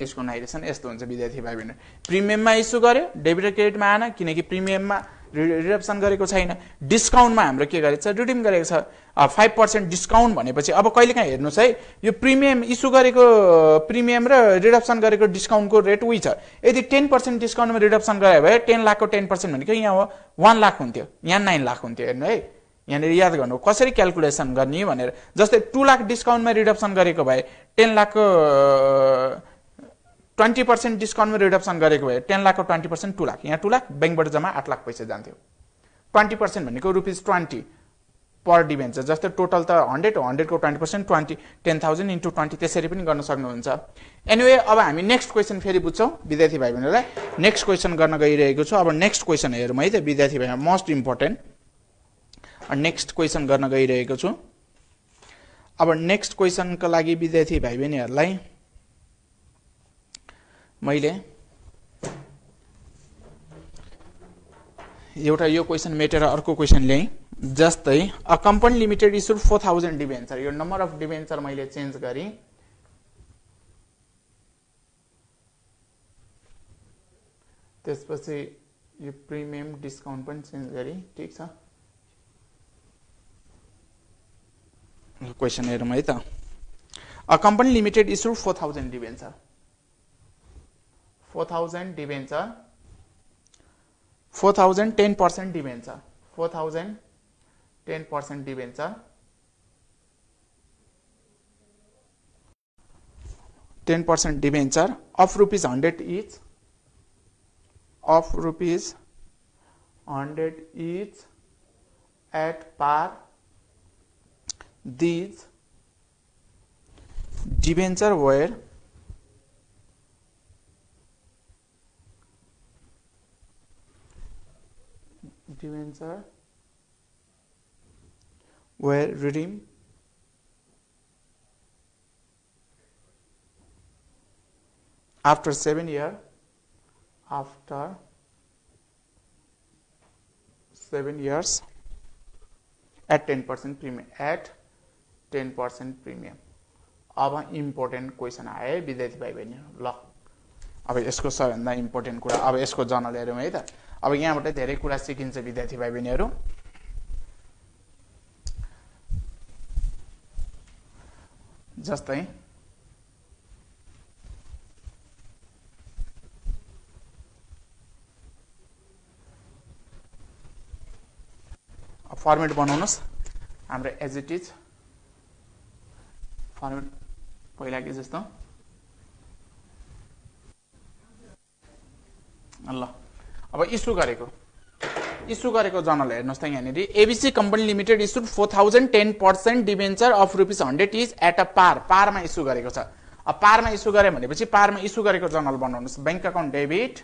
यसको नाइरेसन यस्तो हुन्छ विद्यार्थी भाइ बहिनी प्रिमियममा इस्यु गर्यो डेबिट र क्रेडिटमा आएन किनकि प्रिमियममा रिडक्सन गरेको छैन डिस्काउन्टमा हाम्रो के गरेको छ रिडिम गरेको छ फाइभ पर्सेन्ट डिस्काउन्ट भनेपछि अब कहिलेकाहीँ हेर्नुहोस् है यो प्रिमियम इस्यु गरेको प्रिमियम र रिडक्सन गरेको डिस्काउन्टको रेट उही छ यदि टेन पर्सेन्ट डिस्काउन्टमा रिडक्सन गरायो भए टेन लाखको टेन पर्सेन्ट भनेको यहाँ वान लाख हुन्थ्यो यहाँ नाइन लाख हुन्थ्यो हेर्नु है यहाँनिर याद गर्नु कसरी क्यालकुलेसन गर्ने भनेर। जस्तै टु लाख डिस्काउन्टमा रिडक्सन गरेको भए टेन लाखको ट्वेन्टी पर्सेन्ट डिस्काउन्टमा रिडक्सन गरेको भए टेन लाखको ट्वेन्टी पर्सेन्ट टु लाख यहाँ टु लाख ब्याङ्कबाट जम्मा आठ लाख पैसा जान्थ्यो। ट्वेन्टी पर्सेन्ट भनेको रुपिस ट्वेन्टी पर डिभेन्चर जस्तै टोटल त hundred हन्ड्रेडको twenty percent twenty ten thousand into twenty त्यसरी पनि गर्न सक्नुहुन्छ। एनिवे अब हामी नेक्स्ट क्वेसन फेरि बुझ्छौँ विद्यार्थी भाइ बहिनीलाई नेक्स्ट क्वेसन गर्न गइरहेको छु। अब नेक्स्ट क्वेसन हेरौँ है त विद्यार्थी भाइ मोस्ट इम्पोर्टेन्ट नेक्स्ट क्वेसन गर्न गइरहेको छु। अब नेक्स्ट क्वेसनको लागि विद्यार्थी भाइ बहिनीहरूलाई मैले एउटा यो क्वेसन मेटेर अर्को क्वेसन ल्याएँ जस्तै a company limited issue four thousand debenture यो नम्बर अफ डिभेन्चर मैले चेन्ज गरेँ। त्यसपछि यो प्रिमियम डिस्काउन्ट पनि चेन्ज गरेँ। ठिक छ। क्वेसन हेरौँ है त limited issue four thousand debenture four thousand debenture four thousand ten percent debenture four thousand ten percent debenture ten percent debenture of rupees hundred each of rupees hundred each at par these debenture were debenture were redeemed after seven year after seven years at 10 percent premium at ten percent premium अब important question आयो है विद्यार्थी भाइ बहिनी ल। अब यसको सबैभन्दा इम्पोर्टेन्ट कुरा अब यसको जनल हेरौँ है त। अब यहाँबाट धेरै कुरा सिकिन्छ विद्यार्थी भाइ बहिनीहरू जस्तै फर्मेट बनाउनुहोस्। हाम्रो एज इट इज फर्मेट पहिलाकै जस्तो ल अब इस्यु गरेको इस्यु गरेको जर्नल हेर्नुहोस् त यहाँनिर ABC company limited issue four thousand ten percent debenture of rupees hundred is at a par पारमा issue गरेको छ अब पारमा इस्यु गरे भनेपछि पारमा इस्यु गरेको जर्नल बनाउनुहोस् ब्याङ्क अकाउन्ट डेबिट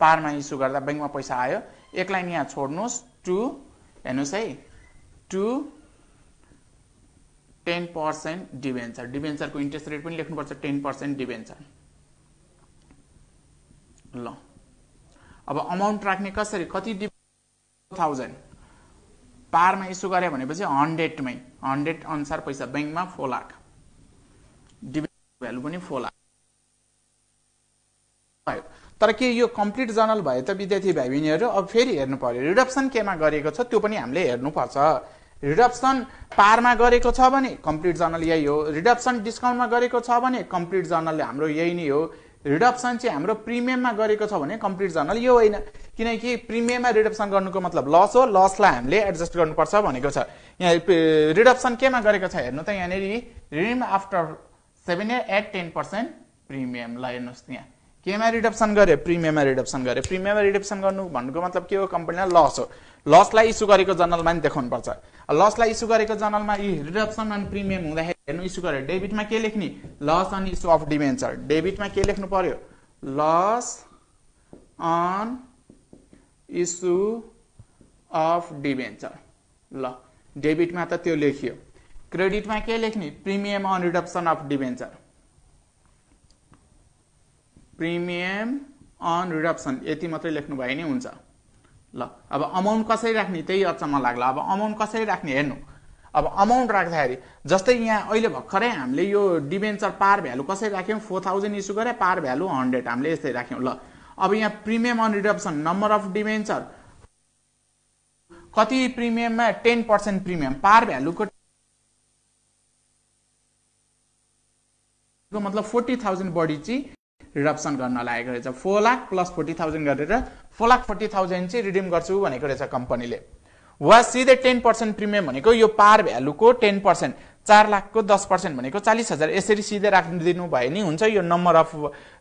पारमा इस्यु गर्दा ब्याङ्कमा पैसा आयो एक लाइन यहाँ छोड्नुहोस् टु हेर्नुहोस् है टु टेन पर्सेन्ट डिभेन्चर। डिभेन्चरको इन्ट्रेस्ट रेट पनि लेख्नुपर्छ टेन पर्सेन्ट डिभेन्चर। ल। अब अमाउन्ट राख्ने कसरी? कति थाउजन्ड पारमा इस्यु गरे भनेपछि हन्ड्रेडमै हन्ड्रेड अनुसार पैसा ब्याङ्कमा फोर लाख डिभेन्चर भ्यालु पनि फोर लाख तर के यो कम्प्लिट जर्नल भए त विद्यार्थी भाइ बहिनीहरू अब फेरि हेर्नु पर्यो। रिडक्सन केमा गरेको छ त्यो पनि हामीले हेर्नुपर्छ। रिडक्सन पारमा गरेको छ भने कम्प्लिट जर्नल यही हो। रिडक्सन डिस्काउन्टमा गरेको छ भने कम्प्लिट जर्नल हाम्रो यही नै हो। रिडक्सन चाहिँ हाम्रो प्रिमियममा गरेको छ भने कम्प्लिट जर्नल यो होइन। किनकि प्रिमियममा रिडक्सन गर्नुको मतलब लस हो। लसलाई हामीले एडजस्ट गर्नुपर्छ भनेको छ। यहाँ रिडक्सन केमा गरेको छ हेर्नु त यहाँनिर। Redeem after seven year at ten percent premium ल हेर्नुहोस् यहाँ। केमा रिडक्सन गरे? प्रिमियममा रिडक्सन गरे। प्रिमियममा रिडक्सन गर्नु भन्नुको मतलब के हो? कम्पनीलाई लस हो। लसलाई इस्यु गरेको जर्नलमा नि देखाउनुपर्छ। लसलाई इस्यु गरेको जर्नलमा यी रिडक्सन अनि प्रिमियम हुँदाखेरि हेर्नु इस्यु गरे डेबिटमा के लेख्ने? Loss on issue of debenture डेबिटमा के लेख्नु पर्यो? Loss on issue of debenture ल डेबिटमा त त्यो लेखियो। क्रेडिटमा के लेख्ने? Premium on redemption of debenture premium on redemption. यति मात्रै लेख्नु भयो नि हुन्छ। ल अब अमाउन्ट कसरी राख्ने? त्यही अचम्म लाग्ला। अब अमाउन्ट कसरी राख्ने? हेर्नु। अब अमाउन्ट राख्दाखेरि जस्तै यहाँ अहिले भर्खरै हामीले यो डिभेन्चर पार भ्यालु कसरी राख्यौँ? फोर थाउजन्ड इस्यु गरेँ पार भ्यालु हन्ड्रेड हामीले यस्तै राख्यौँ। ल अब यहाँ premium on redemption number of debenture. कति प्रिमियममा? Ten percent premium. पार भ्यालुको मतलब फोर्टी थाउजन्ड बढी चाहिँ रिडक्सन गर्न लागेको रहेछ। Four lakh plus forty thousand गरेर फोर लाख फोर्टी थाउजन्ड चाहिँ रिडिम गर्छु भनेको रहेछ कम्पनीले। वा सिधै टेन पर्सेन्ट प्रिमियम भनेको यो पार भ्यालुको टेन पर्सेन्ट चार लाखको दस पर्सेन्ट भनेको चालिस हजार। यसरी सिधै राखिदिनु भयो नि हुन्छ यो नम्बर अफ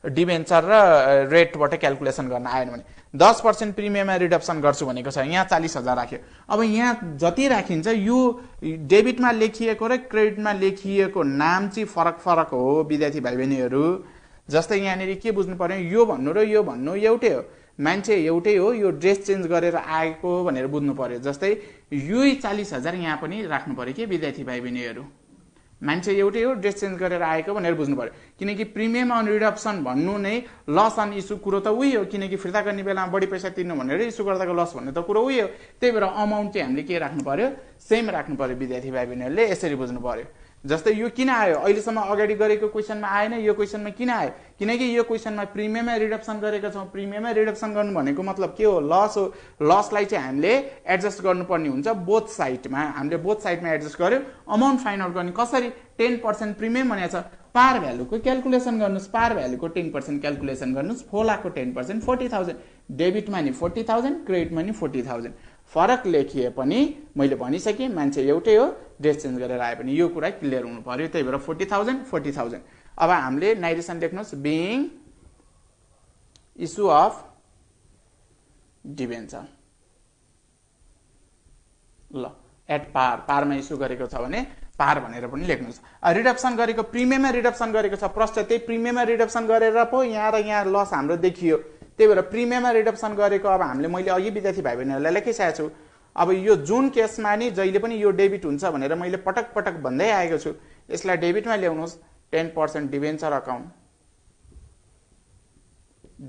डिभेन्चर र रेटबाट क्यालकुलेसन गर्न आएन भने। दस पर्सेन्ट प्रिमियममा रिडक्सन गर्छु भनेको छ यहाँ चालिस हजार राख्यो। अब यहाँ जति राखिन्छ यो डेबिटमा लेखिएको र क्रेडिटमा लेखिएको नाम चाहिँ फरक फरक हो विद्यार्थी भाइ बहिनीहरू जस्तै यहाँनिर के बुझ्नु पर्यो? यो भन्नु र यो भन्नु एउटै हो। मान्छे एउटै हो यो ड्रेस चेन्ज गरेर आएको भनेर बुझ्नु पर्यो। जस्तै यही चालिस हजार यहाँ पनि राख्नु पर्यो कि विद्यार्थी भाइ बहिनीहरू मान्छे एउटै हो ड्रेस चेन्ज गरेर आएको भनेर बुझ्नु पर्यो। किनकि प्रिमियम अन रिडक्सन भन्नु नै लस अन इस्यु कुरो त उही हो। किनकि फिर्ता गर्ने बेलामा बढी पैसा तिर्नु भनेर इस्यु गर्दाको लस भन्ने त कुरो उही हो। त्यही भएर अमाउन्ट चाहिँ हामीले के राख्नु पर्यो? सेम राख्नु पर्यो विद्यार्थी भाइ बहिनीहरूले यसरी बुझ्नु पर्यो। जस्तै यो किन आयो? अहिलेसम्म अगाडि गरेको क्वेसनमा आएन यो क्वेसनमा किन आयो? किनकि यो क्वेसनमा प्रिमियममा रिडक्सन गरेका छौँ। प्रिमियममा रिडक्सन गर्नु भनेको मतलब के हो? लस हो। लसलाई चाहिँ हामीले एडजस्ट गर्नुपर्ने हुन्छ बोथ साइडमा। हामीले बोथ साइडमा एडजस्ट गर्यो। अमाउन्ट फाइन्ड आउट गर्ने कसरी? टेन पर्सेन्ट प्रिमियम भनेको छ। पार भ्यालुको क्यालकुलेसन गर्नुहोस्। पार भ्यालुको टेन पर्सेन्ट क्यालकुलेसन गर्नुहोस्। फोलाको टेन पर्सेन्ट फोर्टी थाउजन्ड। डेबिटमा नि फोर्टी थाउजन्ड क्रेडिटमा नि फोर्टी थाउजन्ड। फरक लेखिए पनि मैले भनिसकेँ मान्छे एउटै हो ड्रेस चेन्ज गरेर आए पनि यो कुरा क्लियर हुनु पर्यो। त्यही भएर फोर्टी थाउजन्ड फोर्टी थाउजन्ड अब हामीले नाइरेसन लेख्नुहोस्। बिङ इस्यु अफ डिभेन्चर ल एट पार पारमा इस्यु गरेको छ भने पार भनेर पनि लेख्नुहोस्। रिडक्सन गरेको प्रिमियममा रिडक्सन गरेको छ। प्रश्न त्यही प्रिमियममा रिडक्सन गरेर पो यहाँ र यहाँ लस हाम्रो देखियो। त्यही भएर प्रिमियममा रिडक्सन गरेको अब हामीले मैले अघि विद्यार्थी भाइ बहिनीहरूलाई लेखिसकेको छु। अब यो जुन केसमा नि जहिले पनि यो डेबिट हुन्छ भनेर मैले पटक पटक भन्दै आएको छु यसलाई डेबिटमा ल्याउनुहोस्। Ten percent debenture account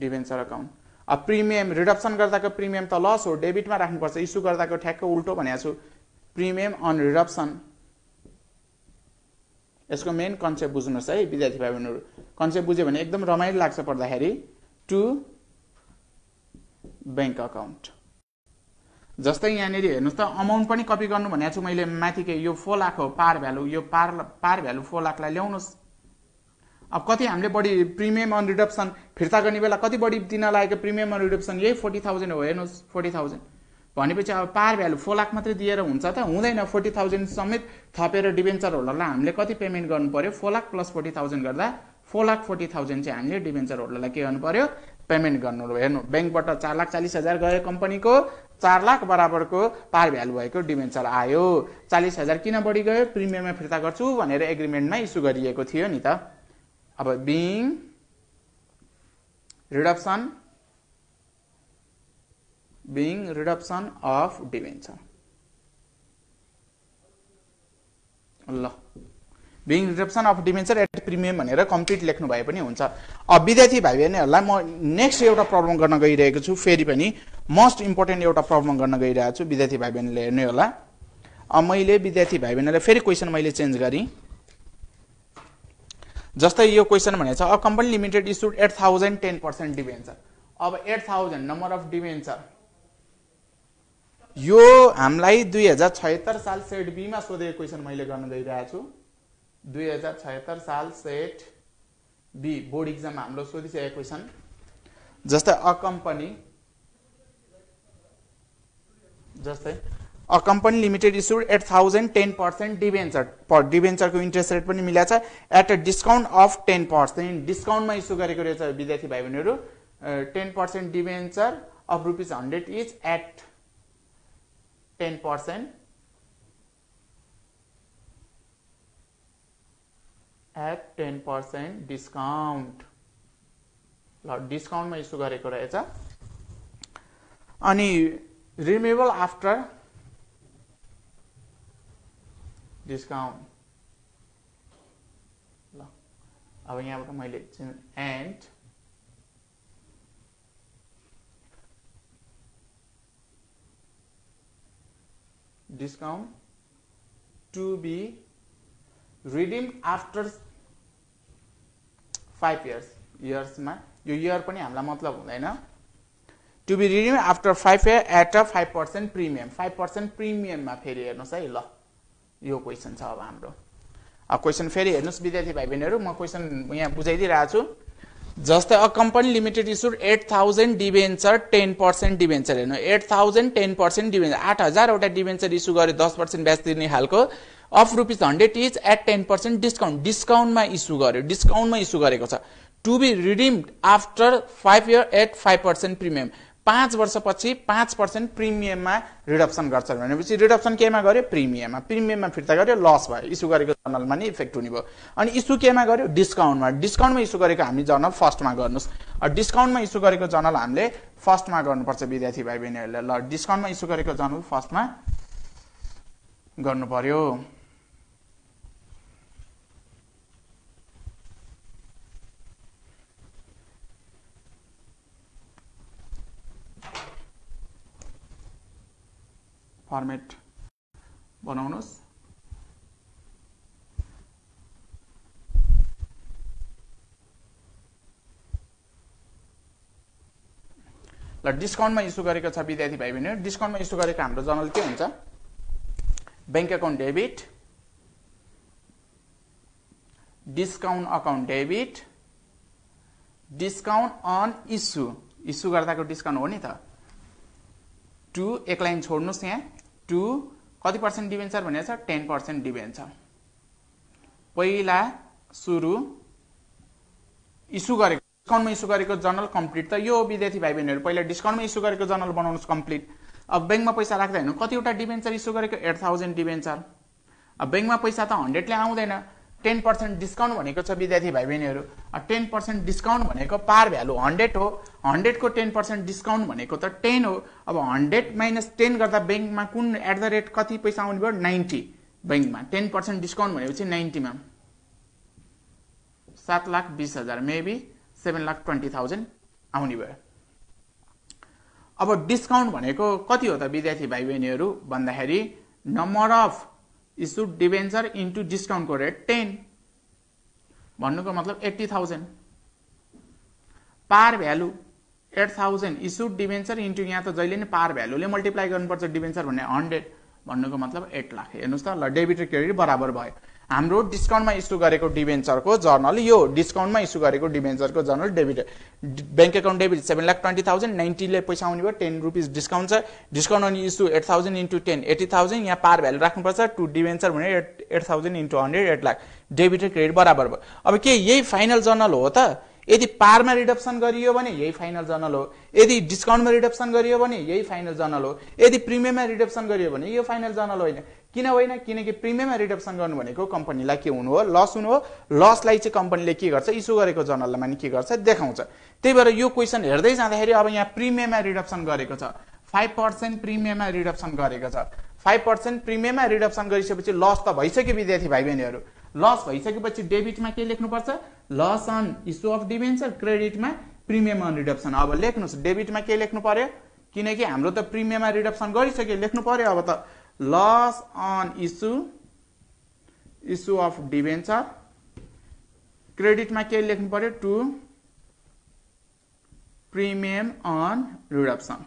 debenture account अब प्रिमियम रिडक्सन गर्दाको प्रिमियम त लस हो डेबिटमा राख्नुपर्छ इस्यु गर्दाको ठ्याक्क उल्टो भनेको छु। प्रिमियम अन रिडक्सन यसको मेन कन्सेप्ट बुझ्नुहोस् है विद्यार्थी भाइ बहिनीहरू कन्सेप्ट बुझ्यो भने एकदम रमाइलो लाग्छ पढ्दाखेरि। टु ब्याङ्क अकाउन्ट जस्तै यहाँनिर हेर्नुहोस् त अमाउन्ट पनि कपी गर्नु भनेको छु मैले माथिकै यो फोर लाख हो पार भ्यालु यो पार पार भ्यालु फोर लाखलाई ल्याउनुहोस्। अब कति हामीले बढी प्रिमियम अन रिडक्सन फिर्ता गर्ने बेला कति बढी दिन लागेको प्रिमियम अन रिडक्सन यही फोर्टी थाउजन्ड हो हेर्नुहोस् फोर्टी थाउजन्ड भनेपछि अब पार भ्यालु फोर लाख मात्रै दिएर हुन्छ त हुँदैन फोर्टी थाउजन्ड समेत थपेर डिभेन्चर होल्डरलाई हामीले कति पेमेन्ट गर्नु पर्यो? Four lakh plus forty thousand गर्दा फोर लाख फोर्टी थाउजन्ड चाहिँ हामीले डिभेन्चर होल्डरलाई के गर्नु पर्यो? पेमेन्ट गर्नु हेर्नु ब्याङ्कबाट चार लाख चालिस हजार गयो कम्पनीको चार लाख बराबरको पार भ्यालु भएको डिभेन्चर आयो। चालिस हजार किन बढी गयो? प्रिमियममा फिर्ता गर्छु भनेर एग्रिमेन्टमा इस्यु गरिएको थियो नि त। अब being redemption being redemption of debenture ल। Being redemption of debenture at premium भनेर कम्प्लिट लेख्नु भए पनि हुन्छ। अब विद्यार्थी भाइ बहिनीहरूलाई म नेक्स्ट एउटा प्रब्लम गर्न गइरहेको छु फेरि पनि मोस्ट इम्पोर्टेन्ट एउटा प्रब्लम गर्न गइरहेको छु विद्यार्थी भाइ बहिनीले हेर्ने होला। अब मैले विद्यार्थी भाइ बहिनीलाई फेरि क्वेसन मैले चेन्ज गरेँ। जस्तै यो क्वेसन भनेको छ a company limited issued eight thousand ten percent debenture अब eight thousand number of debenture यो हामीलाई दुई हजार छयत्तर साल सेट बीमा सोधेको क्वेसन मैले गर्न गइरहेको छु। दुई हजार छयत्तर साल सेट बी बोर्ड इक्जाममा हाम्रो सोधिसकेको क्वेसन जस्तै अ कम्पनी जस्तै a company limited issued eight thousand ten percent debenture per डिभेन्चरको interest rate पनि मिलाएको छ। At a discount of ten percent डिस्काउन्टमा issue गरेको रहेछ विद्यार्थी भाइ बहिनीहरू ten percent debenture of rupees hundred is at ten percent at ten percent discount ल डिस्काउन्टमा इस्यु गरेको रहेछ रिमेबल आफ्टर डिस्काउन्ट ल, अब यहाँबाट मैले and discount to be redeem after five years इयर्समा यो इयर पनि हामीलाई मतलब हुँदैन। To be redeem after five year at a five percent premium five percent प्रिमियममा फेरि हेर्नुहोस् है ल। यो क्वेसन छ अब हाम्रो। अब क्वेसन फेरि हेर्नुहोस् विद्यार्थी भाइ बहिनीहरू म क्वेसन यहाँ बुझाइदिइरहेको छु। जस्तै a company limited issued eight thousand debenture ten percent debenture हेर्नु eight thousand ten percent debenture आठ हजारवटा डिभेन्चर इस्यु गरे दस पर्सेन्ट ब्याज तिर्ने खालको of rupees hundred is at ten percent discount. डिस्काउन्टमा issue गर्यो। डिस्काउन्टमा इस्यु गरेको छ। To be redeemed after five year at five percent premium. पाँच वर्षपछि पाँच पर्सेन्ट प्रिमियममा रिडक्सन गर्छ भनेपछि रिडक्सन केमा गर्यो? प्रिमियममा। प्रिमियममा फिर्ता गर्यो लस भयो। इस्यु गरेको जर्नलमा नि इफेक्ट हुने भयो। अनि इस्यु केमा गर्यो? डिस्काउन्टमा। डिस्काउन्टमा इस्यु गरेको हामी जर्नल फर्स्टमा गर्नुहोस्। डिस्काउन्टमा इस्यु गरेको जर्नल हामीले फर्स्टमा गर्नुपर्छ विद्यार्थी भाइ बहिनीहरूले ल डिस्काउन्टमा इस्यु गरेको जर्नल फर्स्टमा गर्नु पर्यो। फर्मेट बनाउनुहोस्। ल डिस्काउन्टमा इस्यु गरेको छ विद्यार्थी भाइ बहिनीहरू डिस्काउन्टमा इस्यु गरेको हाम्रो जर्नल के हुन्छ? Bank account debit discount account debit discount on issue. Issue गर्दाको डिस्काउन्ट हो नि त। टु एक लाइन छोड्नुहोस् यहाँ। टु कति पर्सेन्ट डिभेन्चर भनेको छ? Ten percent debenture. पहिला सुरु इस्यु गरेको डिस्काउन्टमा इस्यु गरेको जर्नल कम्प्लिट त यो विद्यार्थी भाइ बहिनीहरू पहिला डिस्काउन्टमा इस्यु गरेको जर्नल बनाउनुहोस् कम्प्लिट। अब ब्याङ्कमा पैसा राख्दा हेर्नु कतिवटा डिभेन्चर इस्यु गरेको? Eight thousand debenture. अब ब्याङ्कमा पैसा त हन्ड्रेडले आउँदैन। टेन पर्सेन्ट डिस्काउन्ट भनेको छ विद्यार्थी भाइ बहिनीहरू टेन पर्सेन्ट डिस्काउन्ट भनेको पार भ्यालु हन्ड्रेड हो। हन्ड्रेडको टेन पर्सेन्ट डिस्काउन्ट भनेको त टेन हो। अब हन्ड्रेड माइनस टेन गर्दा ब्याङ्कमा कुन एट द रेट कति पैसा आउने भयो? नाइन्टी ब्याङ्कमा टेन पर्सेन्ट डिस्काउन्ट भनेपछि नाइन्टीमा सात लाख बिस हजार maybe seven lakh twenty thousand आउने भयो। अब डिस्काउन्ट भनेको कति हो त विद्यार्थी भाइ बहिनीहरू भन्दाखेरि number of issue debenture into डिस्काउन्टको rate ten भन्नुको मतलब eighty thousand par value eight thousand issue debenture into यहाँ त जहिले नै पार भ्यालुले मल्टिप्लाई गर्नुपर्छ डिभेन्चर भन्ने हन्ड्रेड भन्नुको मतलब एट लाख. हेर्नुहोस् त ल डेबिट र क्रेडिट बराबर भयो। हाम्रो डिस्काउन्टमा इस्यु गरेको डिभेन्चरको जर्नल यो डिस्काउन्टमा इस्यु गरेको डिभेन्चरको journal debit bank account debit seven lakh twenty thousand नाइन्टीले पैसा आउने भयो टेन रुपिस डिस्काउन्ट छ। डिस्काउन्ट अनि issue eight thousand into ten eighty thousand यहाँ पार भ्यालु राख्नुपर्छ टु डिभेन्चर भने eight eight thousand into hundred eight lakh debit र credit बराबर भयो। अब के यही फाइनल जर्नल हो त? यदि पारमा रिडक्सन गरियो भने यही फाइनल जर्नल हो। यदि डिस्काउन्टमा रिडक्सन गरियो भने यही फाइनल जर्नल हो। यदि प्रिमियममा रिडक्सन गरियो भने यो फाइनल जर्नल होइन। किन होइन? किनकि प्रिमियममा रिडक्सन गर्नु भनेको कम्पनीलाई के हुनु हो? लस हुनु हो? लसलाई चाहिँ कम्पनीले के गर्छ? इस्यु गरेको जर्नलमा नि के गर्छ? देखाउँछ। त्यही भएर यो क्वेसन हेर्दै जाँदाखेरि अब यहाँ प्रिमियममा रिडक्सन गरेको छ। फाइभ पर्सेन्ट प्रिमियममा रिडक्सन गरेको छ। फाइभ पर्सेन्ट प्रिमियममा रिडक्सन गरिसकेपछि लस त भइसक्यो विद्यार्थी भाइ बहिनीहरू लस भइसकेपछि डेबिटमा के लेख्नुपर्छ? Loss on issue of debenture क्रेडिटमा premium on redemption अब लेख्नुहोस्। डेबिटमा के लेख्नु पर्यो? किनकि हाम्रो त प्रिमियममा रिडक्सन गरिसक्यो। लेख्नु पर्यो अब त। Loss on issue issue of debenture क्रेडिटमा के लेख्नु पर्यो टु प्रिमियम अन रिडक्सन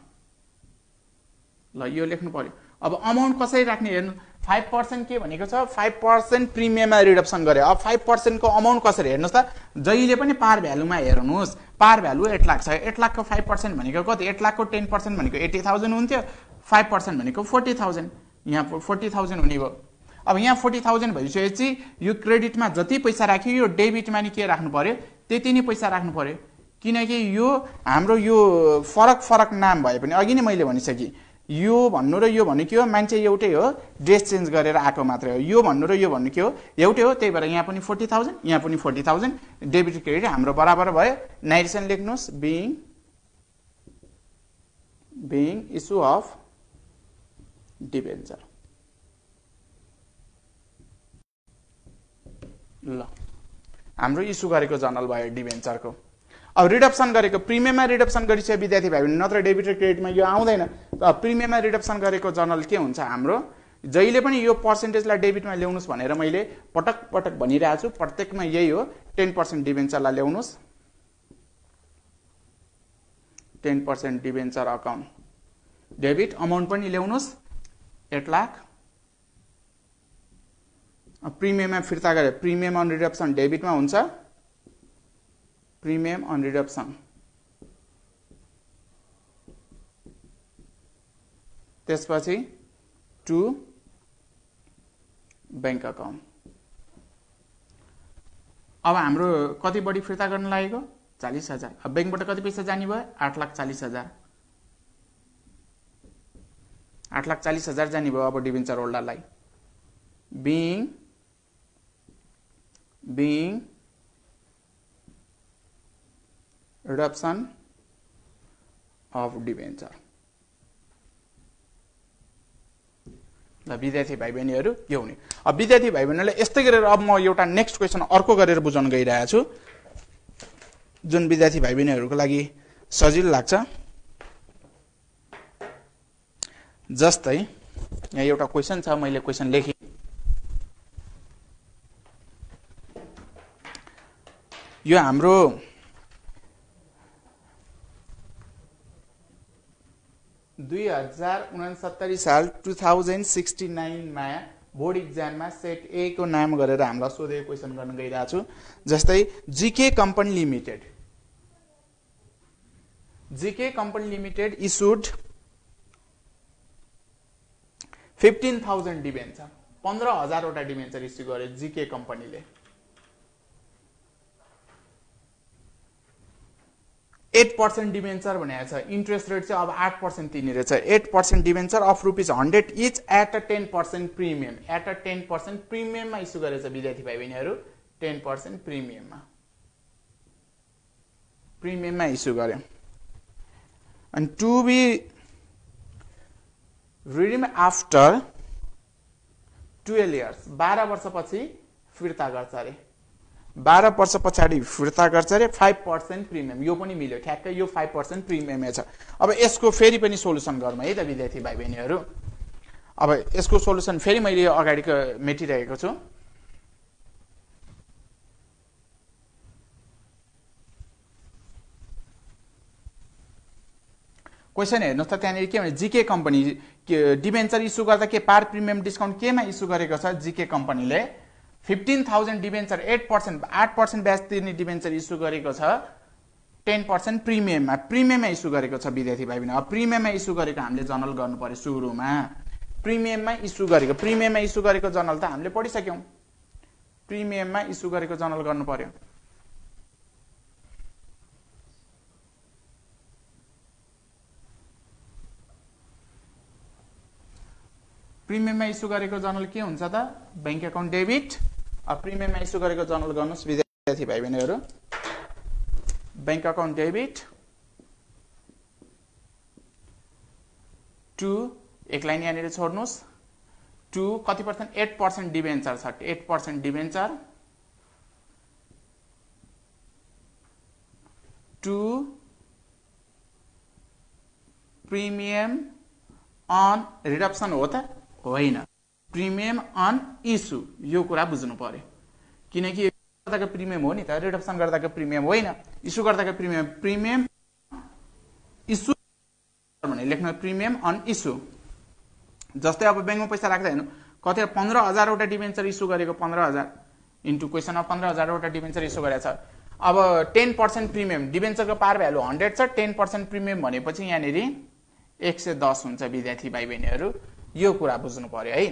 ल यो लेख्नु पर्यो। अब अमाउन्ट कसरी राख्ने हेर्नु? फाइभ पर्सेन्ट के भनेको छ? फाइभ पर्सेन्ट प्रिमियममा रिडक्सन गरे। अब फाइभ पर्सेन्टको अमाउन्ट कसरी हेर्नुहोस् त? जहिले पनि पार भ्यालुमा हेर्नुहोस्। पार भ्यालु एट लाख छ। एट लाखको फाइभ पर्सेन्ट भनेको कति? एट लाखको टेन पर्सेन्ट भनेको एट्टी थाउजन्ड हुन्थ्यो। फाइभ पर्सेन्ट भनेको फोर्टी थाउजन्ड यहाँ फोर्टी थाउजन्ड हुने भयो। अब यहाँ फोर्टी थाउजन्ड भइसकेपछि यो क्रेडिटमा जति पैसा राख्यो यो डेबिटमा नि के राख्नु पर्यो? त्यति नै पैसा राख्नु पर्यो। किनकि यो हाम्रो यो फरक फरक नाम भए पनि अघि नै मैले भनिसकेँ यो भन्नु र यो भन्नु के हो? मान्छे एउटै हो ड्रेस चेन्ज गरेर आएको मात्रै हो। यो भन्नु र यो भन्नु के हो? एउटै हो त्यही भएर यहाँ पनि फोर्टी थाउजन्ड यहाँ पनि फोर्टी थाउजन्ड डेबिट क्रेडिट हाम्रो बराबर भयो। नाइरेसन लेख्नुहोस् being being issue of debenture ल। हाम्रो इस्यु गरेको जर्नल भयो डिभेन्चरको अब रिडप्सन गरेको प्रिमियममा रिडप्सन गरिसक्यो विद्यार्थी भाइ नत्र डेबिट र क्रेडिटमा यो आउँदैन। त प्रिमियममा रिडप्सन गरेको जर्नल के हुन्छ हाम्रो? जहिले पनि यो पर्सेन्टेजलाई डेबिटमा ल्याउनुहोस् भनेर मैले पटक पटक भनिरहेको छु। प्रत्येकमा यही हो। टेन पर्सेन्ट डिभेन्चरलाई ल्याउनुहोस् ten percent debenture account. Debit amount पनि ल्याउनुहोस् एट लाख प्रिमियममा फिर्ता गरे प्रिमियम अन रिडप्सन डेबिटमा हुन्छ प्रिमियम अन रिडप्सन त्यसपछि टु ब्याङ्क अकाउन्ट अब हाम्रो कति बढी फिर्ता गर्न लागेको? चालिस हजार। अब ब्याङ्कबाट कति पैसा जाने भयो? आठ लाख चालिस हजार। आठ लाख चालिस हजार जाने भयो अब debenture होल्डरलाई। Being being redemption of debenture. ल विद्यार्थी भाइ बहिनीहरू के हुने। अब विद्यार्थी भाइ बहिनीलाई यस्तै गरेर अब म एउटा नेक्स्ट क्वेसन अर्को गरेर बुझाउन गइरहेको छु जुन विद्यार्थी भाइ बहिनीहरूको लागि सजिलो लाग्छ। जस्तै यहाँ एउटा क्वेसन छ मैले क्वेसन लेखेँ। यो हाम्रो दुई हजार उनसत्तरी साल टु थाउजन्ड सिक्सटी नाइनमा बोर्ड इक्जाममा सेट ए को नाम गरेर हामीलाई सोधेको क्वेसन गर्न गइरहेको छु। जस्तै GK company limited GK company limited issued fifteen thousand debenture पन्ध्र हजारवटा डिभेन्चर इस्यु गर्यो जिके कम्पनीले। एट पर्सेन्ट डिभेन्चर भनेको छ। इन्ट्रेस्ट रेट चाहिँ अब आठ पर्सेन्ट तिर्ने रहेछ। Eight percent debenture of rupees hundred each at a ten percent premium. At a ten percent प्रिमियममा issue गरेछ विद्यार्थी भाइ बहिनीहरू टेन पर्सेन्ट प्रिमियममा। प्रिमियममा इस्यु गर्यो अनि to be redeem after twelve years बाह्र वर्षपछि फिर्ता गर्छ अरे। बाह्र वर्ष पछाडि फिर्ता गर्छ अरे फाइभ पर्सेन्ट प्रिमियम यो पनि मिल्यो। ठ्याक्कै यो फाइभ पर्सेन्ट प्रिमियमै छ। अब यसको फेरि पनि सोल्युसन गरौँ है त विद्यार्थी भाइ बहिनीहरू अब यसको सोल्युसन फेरि मैले अगाडिको मेटिरहेको छु। क्वेसन हेर्नुहोस् त त्यहाँनिर के भने जिके कम्पनी डिभेन्चर इस्यु गर्दा के पार प्रिमियम डिस्काउन्ट केमा इस्यु गरेको छ? जिके कम्पनीले fifteen thousand debenture eight percent आठ पर्सेन्ट ब्याज तिर्ने डिभेन्चर इस्यु गरेको छ। टेन पर्सेन्ट प्रिमियममा प्रिमियममा इस्यु गरेको छ विद्यार्थी भाइ बहिनी अब प्रिमियममा इस्यु गरेको हामीले जर्नल गर्नु पर्यो सुरुमा। प्रिमियममा इस्यु गरेको। प्रिमियममा इस्यु गरेको जर्नल त हामीले पढिसक्यौँ। प्रिमियममा इस्यु गरेको जर्नल गर्नु पर्यो प्रिमियममा इस्यु गरेको जर्नल के हुन्छ त? ब्याङ्क एकाउन्ट डेबिट प्रिमियममा इस्यु गरेको जर्नल गर्नुहोस् विद्यार्थी भाइ बहिनीहरू ब्याङ्क एकाउन्ट डेबिट टु एक लाइन यहाँनिर छोड्नुहोस्। टु कति पर्सेन्ट? एट पर्सेन्ट डिभेन्चर छ। Eight percent debenture. To premium on redemption हो त? होइन। प्रिमियम अन इस्यु यो कुरा बुझ्नु पर्यो। किनकि गर्दाको प्रिमियम हो नि त रिडप्सन गर्दाको प्रिमियम होइन। इस्यु गर्दाको प्रिमियम प्रिमियम इस्यु भने लेख्नु प्रिमियम अन इस्यु जस्तै अब ब्याङ्कमा पैसा राख्दा हेर्नु कति पन्ध्र हजारवटा डिभेन्चर इस्यु गरेको पन्ध्र हजार इन्टु क्वेसनमा पन्ध्र हजारवटा डिभेन्चर इस्यु गरेको छ। अब टेन पर्सेन्ट प्रिमियम डिभेन्चरको पार भ्यालु हन्ड्रेड छ टेन पर्सेन्ट प्रिमियम भनेपछि यहाँनिर एक सय दस हुन्छ विद्यार्थी भाइ बहिनीहरू यो कुरा बुझ्नु पर्यो है?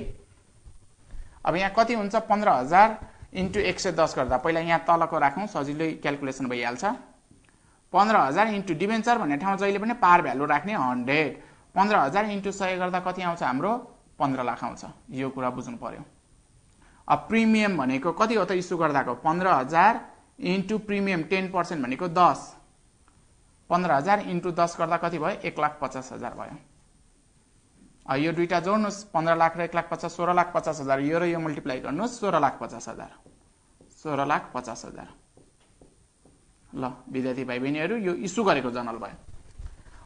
अब यहाँ कति हुन्छ? पन्ध्र हजार इन्टु एक सय दस गर्दा पहिला यहाँ तलको राखौँ सजिलै क्यालकुलेसन भइहाल्छ। पन्ध्र हजार इन्टु डिभेन्चर भन्ने ठाउँमा जहिले पनि पार भ्यालु राख्ने हन्ड्रेड। पन्ध्र हजार इन्टु सय गर्दा कति आउँछ? हाम्रो पन्ध्र लाख आउँछ। यो कुरा बुझ्नु पर्यो। अब प्रिमियम भनेको कति हो त इस्यु गर्दाको? पन्ध्र हजार इन्टु प्रिमियम टेन पर्सेन्ट भनेको दस। पन्ध्र हजार इन्टु दस गर्दा कति भयो? एक लाख पचास हजार भयो। यो दुइटा जोड्नुहोस् पन्ध्र लाख र एक लाख पचास सोह्र लाख पचास हजार। यो र यो मल्टिप्लाई गर्नुहोस् सोह्र लाख पचास हजार। सोह्र लाख पचास हजार। ल विद्यार्थी भाइ बहिनीहरू यो इस्यु गरेको जर्नल भयो।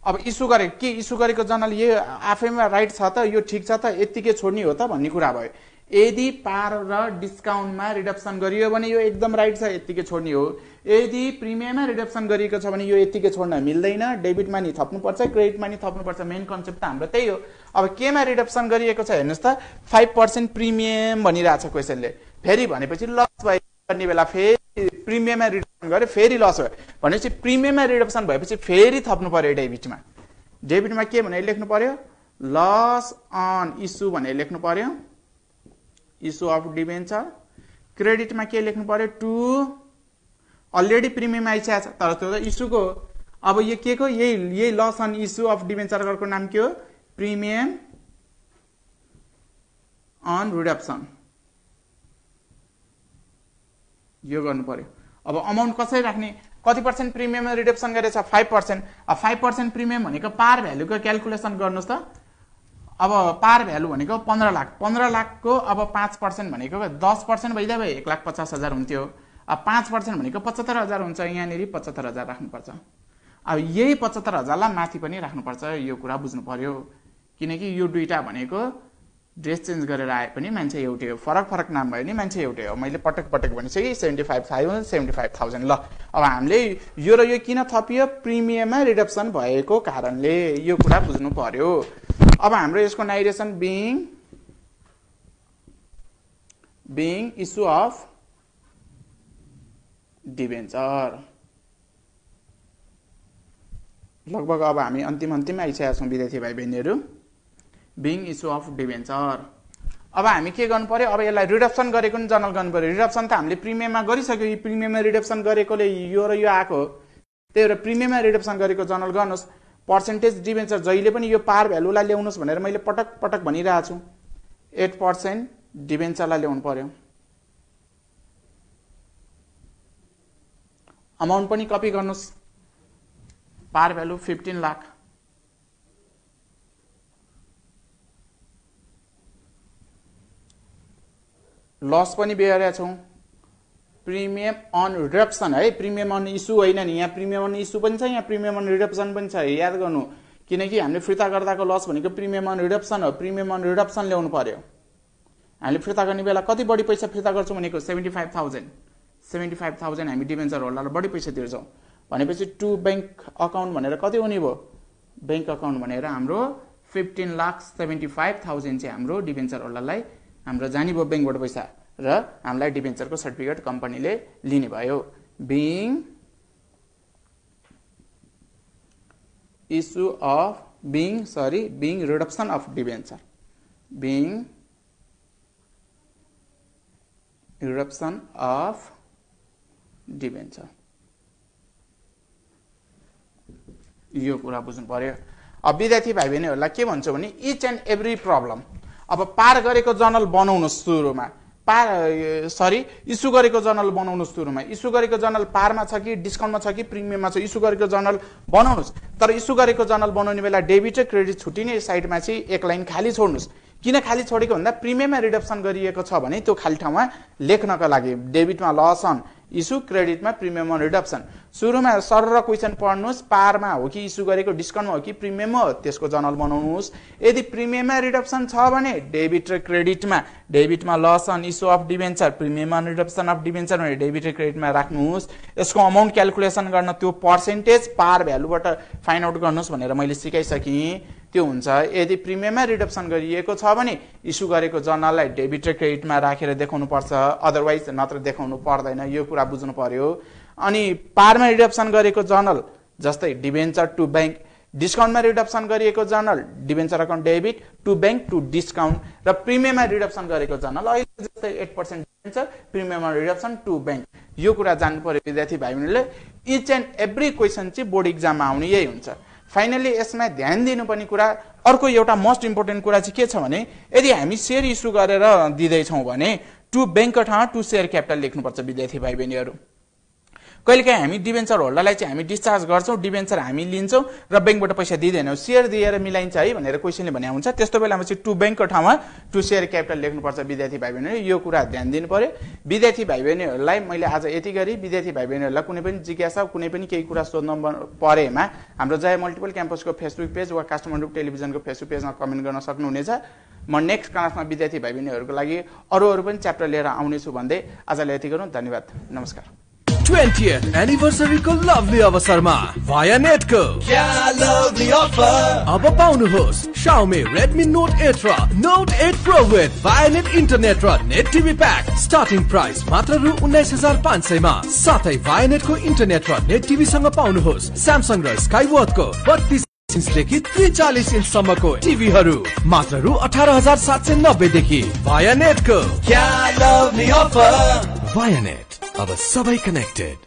अब इस्यु गरेको के इस्यु गरेको जर्नल? यो आफैमा राइट छ त यो ठिक छ त यत्तिकै छोड्ने हो त भन्ने कुरा भयो। यदि पार र डिस्काउन्टमा रिडक्सन गरियो भने यो एकदम राइट छ यत्तिकै छोड्ने हो। यदि प्रिमियममा रिडक्सन गरिएको छ भने यो यत्तिकै छोड्न मिल्दैन। डेबिटमा नि थप्नुपर्छ क्रेडिटमा नि थप्नुपर्छ। मेन कन्सेप्ट त हाम्रो त्यही हो। अब केमा रिडक्सन गरिएको छ हेर्नुहोस् त फाइभ पर्सेन्ट प्रिमियम भनिरहेको छ क्वेसनले। फेरि भनेपछि लस भयो। गर्ने बेला फेरि प्रिमियममा रिडक्सन गऱ्यो फेरि लस भयो। भनेपछि प्रिमियममा रिडक्सन भएपछि फेरि थप्नु पर्यो डेबिटमा। डेबिटमा के भनेर लेख्नु पर्यो? लस अन इस्यु भनेर लेख्नु पर्यो। इस्यु अफ डिभेन्चर क्रेडिटमा के लेख्नु पर्यो? टु अलरेडी प्रिमियम आइसकेको छ। तर त्यो त इस्युको अब यो के को? यही यही लस अन इस्यु अफ डिभेन्चरको नाम के हो? प्रिमियम अन रिडप्सन यो गर्नु पर्यो। अब अमाउन्ट कसरी राख्ने? कति पर्सेन्ट प्रिमियम रिडप्सन गरेछ? फाइभ पर्सेन्ट अब फाइभ पर्सेन्ट प्रिमियम भनेको पार भ्यालुको क्यालकुलेसन गर्नुहोस् त। अब पार भ्यालु भनेको पन्ध्र लाख। पन्ध्र लाखको अब पाँच पर्सेन्ट भनेको दस पर्सेन्ट भइदियो भए एक लाख पचास हजार हुन्थ्यो। अब पाँच पर्सेन्ट भनेको पचहत्तर हजार हुन्छ यहाँनिर पचहत्तर हजार राख्नुपर्छ। अब यही पचहत्तर हजारलाई माथि पनि राख्नुपर्छ यो कुरा बुझ्नु पर्यो किनकि यो दुइटा भनेको ड्रेस चेन्ज गरेर आए पनि मान्छे एउटै हो। फरक फरक नाम भयो भने मान्छे एउटै हो। मैले पटक पटक भनिसकेँ seventy five thousand seventy five thousand. ल अब हामीले यो र यो किन थपियो? प्रिमियममा रिडक्सन भएको कारणले यो कुरा बुझ्नु पर्यो। अब हाम्रो यसको narration being being issue of debenture लगभग अब हामी अन्तिम अन्तिम आइसकेका छौँ विद्यार्थी भाइ बहिनीहरू बिङ इस्यु अफ डिभेन्चर अब हामी के गर्नु पर्यो? अब यसलाई रिडप्सन गरेको नि जर्नल गर्नु पर्यो। रिडप्सन त हामीले प्रिमियममा गरिसक्यो। यो प्रिमियममा रिडप्सन गरेकोले यो र यो आएको त्यही भएर प्रिमियममा रिडप्सन गरेको जर्नल गर्नुहोस्। पर्सेन्टेज डिभेन्चर जहिले पनि यो पार भ्यालुलाई ल्याउनुहोस् भनेर मैले पटक पटक भनिरहेको छु। एट पर्सेन्ट डिभेन्चरलाई ल्याउनु पर्यो। अमाउन्ट पनि कपी गर्नुहोस्। पार भ्यालु फिफ्टिन लाख। लस पनि बेहोरेका छौँ। प्रिमियम अन रिडप्सन है? प्रिमियम अन इस्यु होइन नि। यहाँ प्रिमियम अन इस्यु पनि छ यहाँ प्रिमियम अन रिडप्सन पनि छ। याद गर्नु। किनकि हामीले फिर्ता गर्दाको लस भनेको प्रिमियम अन रिडप्सन हो। प्रिमियम अन रिडप्सन ल्याउनु पर्यो। हामीले फिर्ता गर्ने बेला कति बढी पैसा फिर्ता गर्छौँ भनेको seventy five thousand seventy five thousand हामी डिभेन्चर होल्डरलाई बढी पैसा तिर्छौँ। भनेपछि टु ब्याङ्क अकाउन्ट भनेर कति हुने भयो? ब्याङ्क अकाउन्ट भनेर हाम्रो fifteen lakh seventy five thousand चाहिँ हाम्रो डिभेन्चर होल्डरलाई हाम्रो जाने भयो ब्याङ्कबाट पैसा। र हामीलाई डिभेन्चरको सर्टिफिकेट कम्पनीले लिने भयो being issue of being sorry being redemption of debenture being redemption of debenture यो कुरा बुझ्नु पर्यो। अब विद्यार्थी भाइ बहिनीहरूलाई के भन्छु भने इच एन्ड एभ्री प्रब्लम अब पार गरेको जर्नल बनाउनु सुरुमा। पार सरी इस्यु गरेको जर्नल बनाउनुहोस् सुरुमा इस्यु गरेको जर्नल पारमा छ कि डिस्काउन्टमा छ कि प्रिमियममा छ इस्यु गरेको जर्नल बनाउनुहोस्। तर इस्यु गरेको जर्नल बनाउने बेला डेबिट र क्रेडिट छुट्टिने साइडमा चाहिँ एक लाइन खाली छोड्नुहोस्। किन खाली छोडेको भन्दा प्रिमियममा रिडक्सन गरिएको छ भने त्यो खाली ठाउँमा लेख्नका लागि डेबिटमा लस अन इस्यु क्रेडिटमा प्रिमियम रिडक्सन सुरुमा सर र क्वेसन पढ्नुहोस् पारमा हो कि इस्यु गरेको डिस्काउन्टमा हो कि प्रिमियममा हो त्यसको जर्नल बनाउनुहोस् यदि प्रिमियममा रिडक्सन छ भने डेबिट र क्रेडिटमा डेबिटमा loss on issue of debenture प्रिमियममा redemption of debenture भने डेबिट र क्रेडिटमा राख्नुहोस्। यसको अमाउन्ट क्यालकुलेसन गर्न त्यो पर्सेन्टेज पार भ्यालुबाट फाइन्ड आउट गर्नुहोस् भनेर मैले सिकाइसकेँ। त्यो हुन्छ। यदि प्रिमियममा रिडक्सन गरिएको छ भने इस्यु गरेको जर्नललाई डेबिट र क्रेडिटमा राखेर देखाउनु पर्छ अदरवाइज नत्र देखाउनु पर्दैन। यो कुरा बुझ्नु पर्यो। अनि पारमा रिडक्सन गरेको जर्नल जस्तै डिभेन्चर टु ब्याङ्क डिस्काउन्टमा रिडक्सन गरिएको journal debenture account debit to bank to discount र प्रिमियममा रिडक्सन गरेको जर्नल अहिले जस्तै एट पर्सेन्ट डिभेन्चर प्रिमियममा रिडक्सन टु ब्याङ्क। यो कुरा जान्नु पर्यो विद्यार्थी भाइ बहिनीले इच एन्ड एभ्री क्वेसन चाहिँ बोर्ड इक्जाममा आउने यही हुन्छ। फाइनली यसमा ध्यान दिनुपर्ने कुरा अर्को एउटा मोस्ट इम्पोर्टेन्ट कुरा चाहिँ के छ भने यदि हामी सेयर इस्यु गरेर दिँदैछौँ भने टु ब्याङ्कको ठाउँमा टु सेयर क्यापिटल लेख्नुपर्छ विद्यार्थी भाइ बहिनीहरू कहिलेकाहीँ हामी डिभेन्चर होल्डरलाई चाहिँ हामी डिस्चार्ज गर्छौँ डिभेन्चर हामी लिन्छौँ र ब्याङ्कबाट पैसा दिँदैनौँ। सेयर दिएर मिलाइन्छ है भनेर क्वेसनले भने हुन्छ। त्यस्तो बेलामा चाहिँ टु ब्याङ्कको ठाउँमा टु सेयर क्यापिटल लेख्नुपर्छ विद्यार्थी भाइ बहिनीहरू यो कुरा ध्यान दिनु पर्यो विद्यार्थी भाइ बहिनीहरूलाई मैले आज यति गरी। विद्यार्थी भाइ बहिनीहरूलाई कुनै पनि जिज्ञासा कुनै पनि केही कुरा सोध्नु परेमा हाम्रो जय मल्टिपल क्याम्पसको फेसबुक पेज वा काठमाडौँ टेलिभिजनको फेसबुक पेजमा कमेन्ट गर्न सक्नुहुनेछ। म नेक्स्ट क्लासमा विद्यार्थी भाइ बहिनीहरूको लागि अरू अरू पनि च्याप्टर लिएर आउनेछु भन्दै आजलाई यति गरौँ। धन्यवाद। नमस्कार। 20th एनिभर्सरी को लभली अवसरमा भाया नेट को क्या lovely offer? अब पाउनुहोस् Xiaomi Redmi Note 8 र Note 8 Pro with Vianet internet र net TV pack starting price मात्र रु उन्नाइस हजार पाँच सयमा। साथै भायानेटको इन्टरनेट र नेट टिभी सँग पाउनुहोस् स्यामसङ र स्काइवर्थको बत्तीस इन्चदेखि त्रिचालिस इन्चसम्मको टिभीहरू। मात्र रु अठार हजार सात सय नब्बेदेखि भायानेटको भायानेट अब सबै connected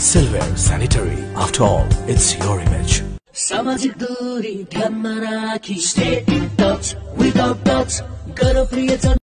Silver Sanitary. After all, it's your image. सामाजिक दूरी ध्यानमा राखी stay in touch without touch गर प्रियजन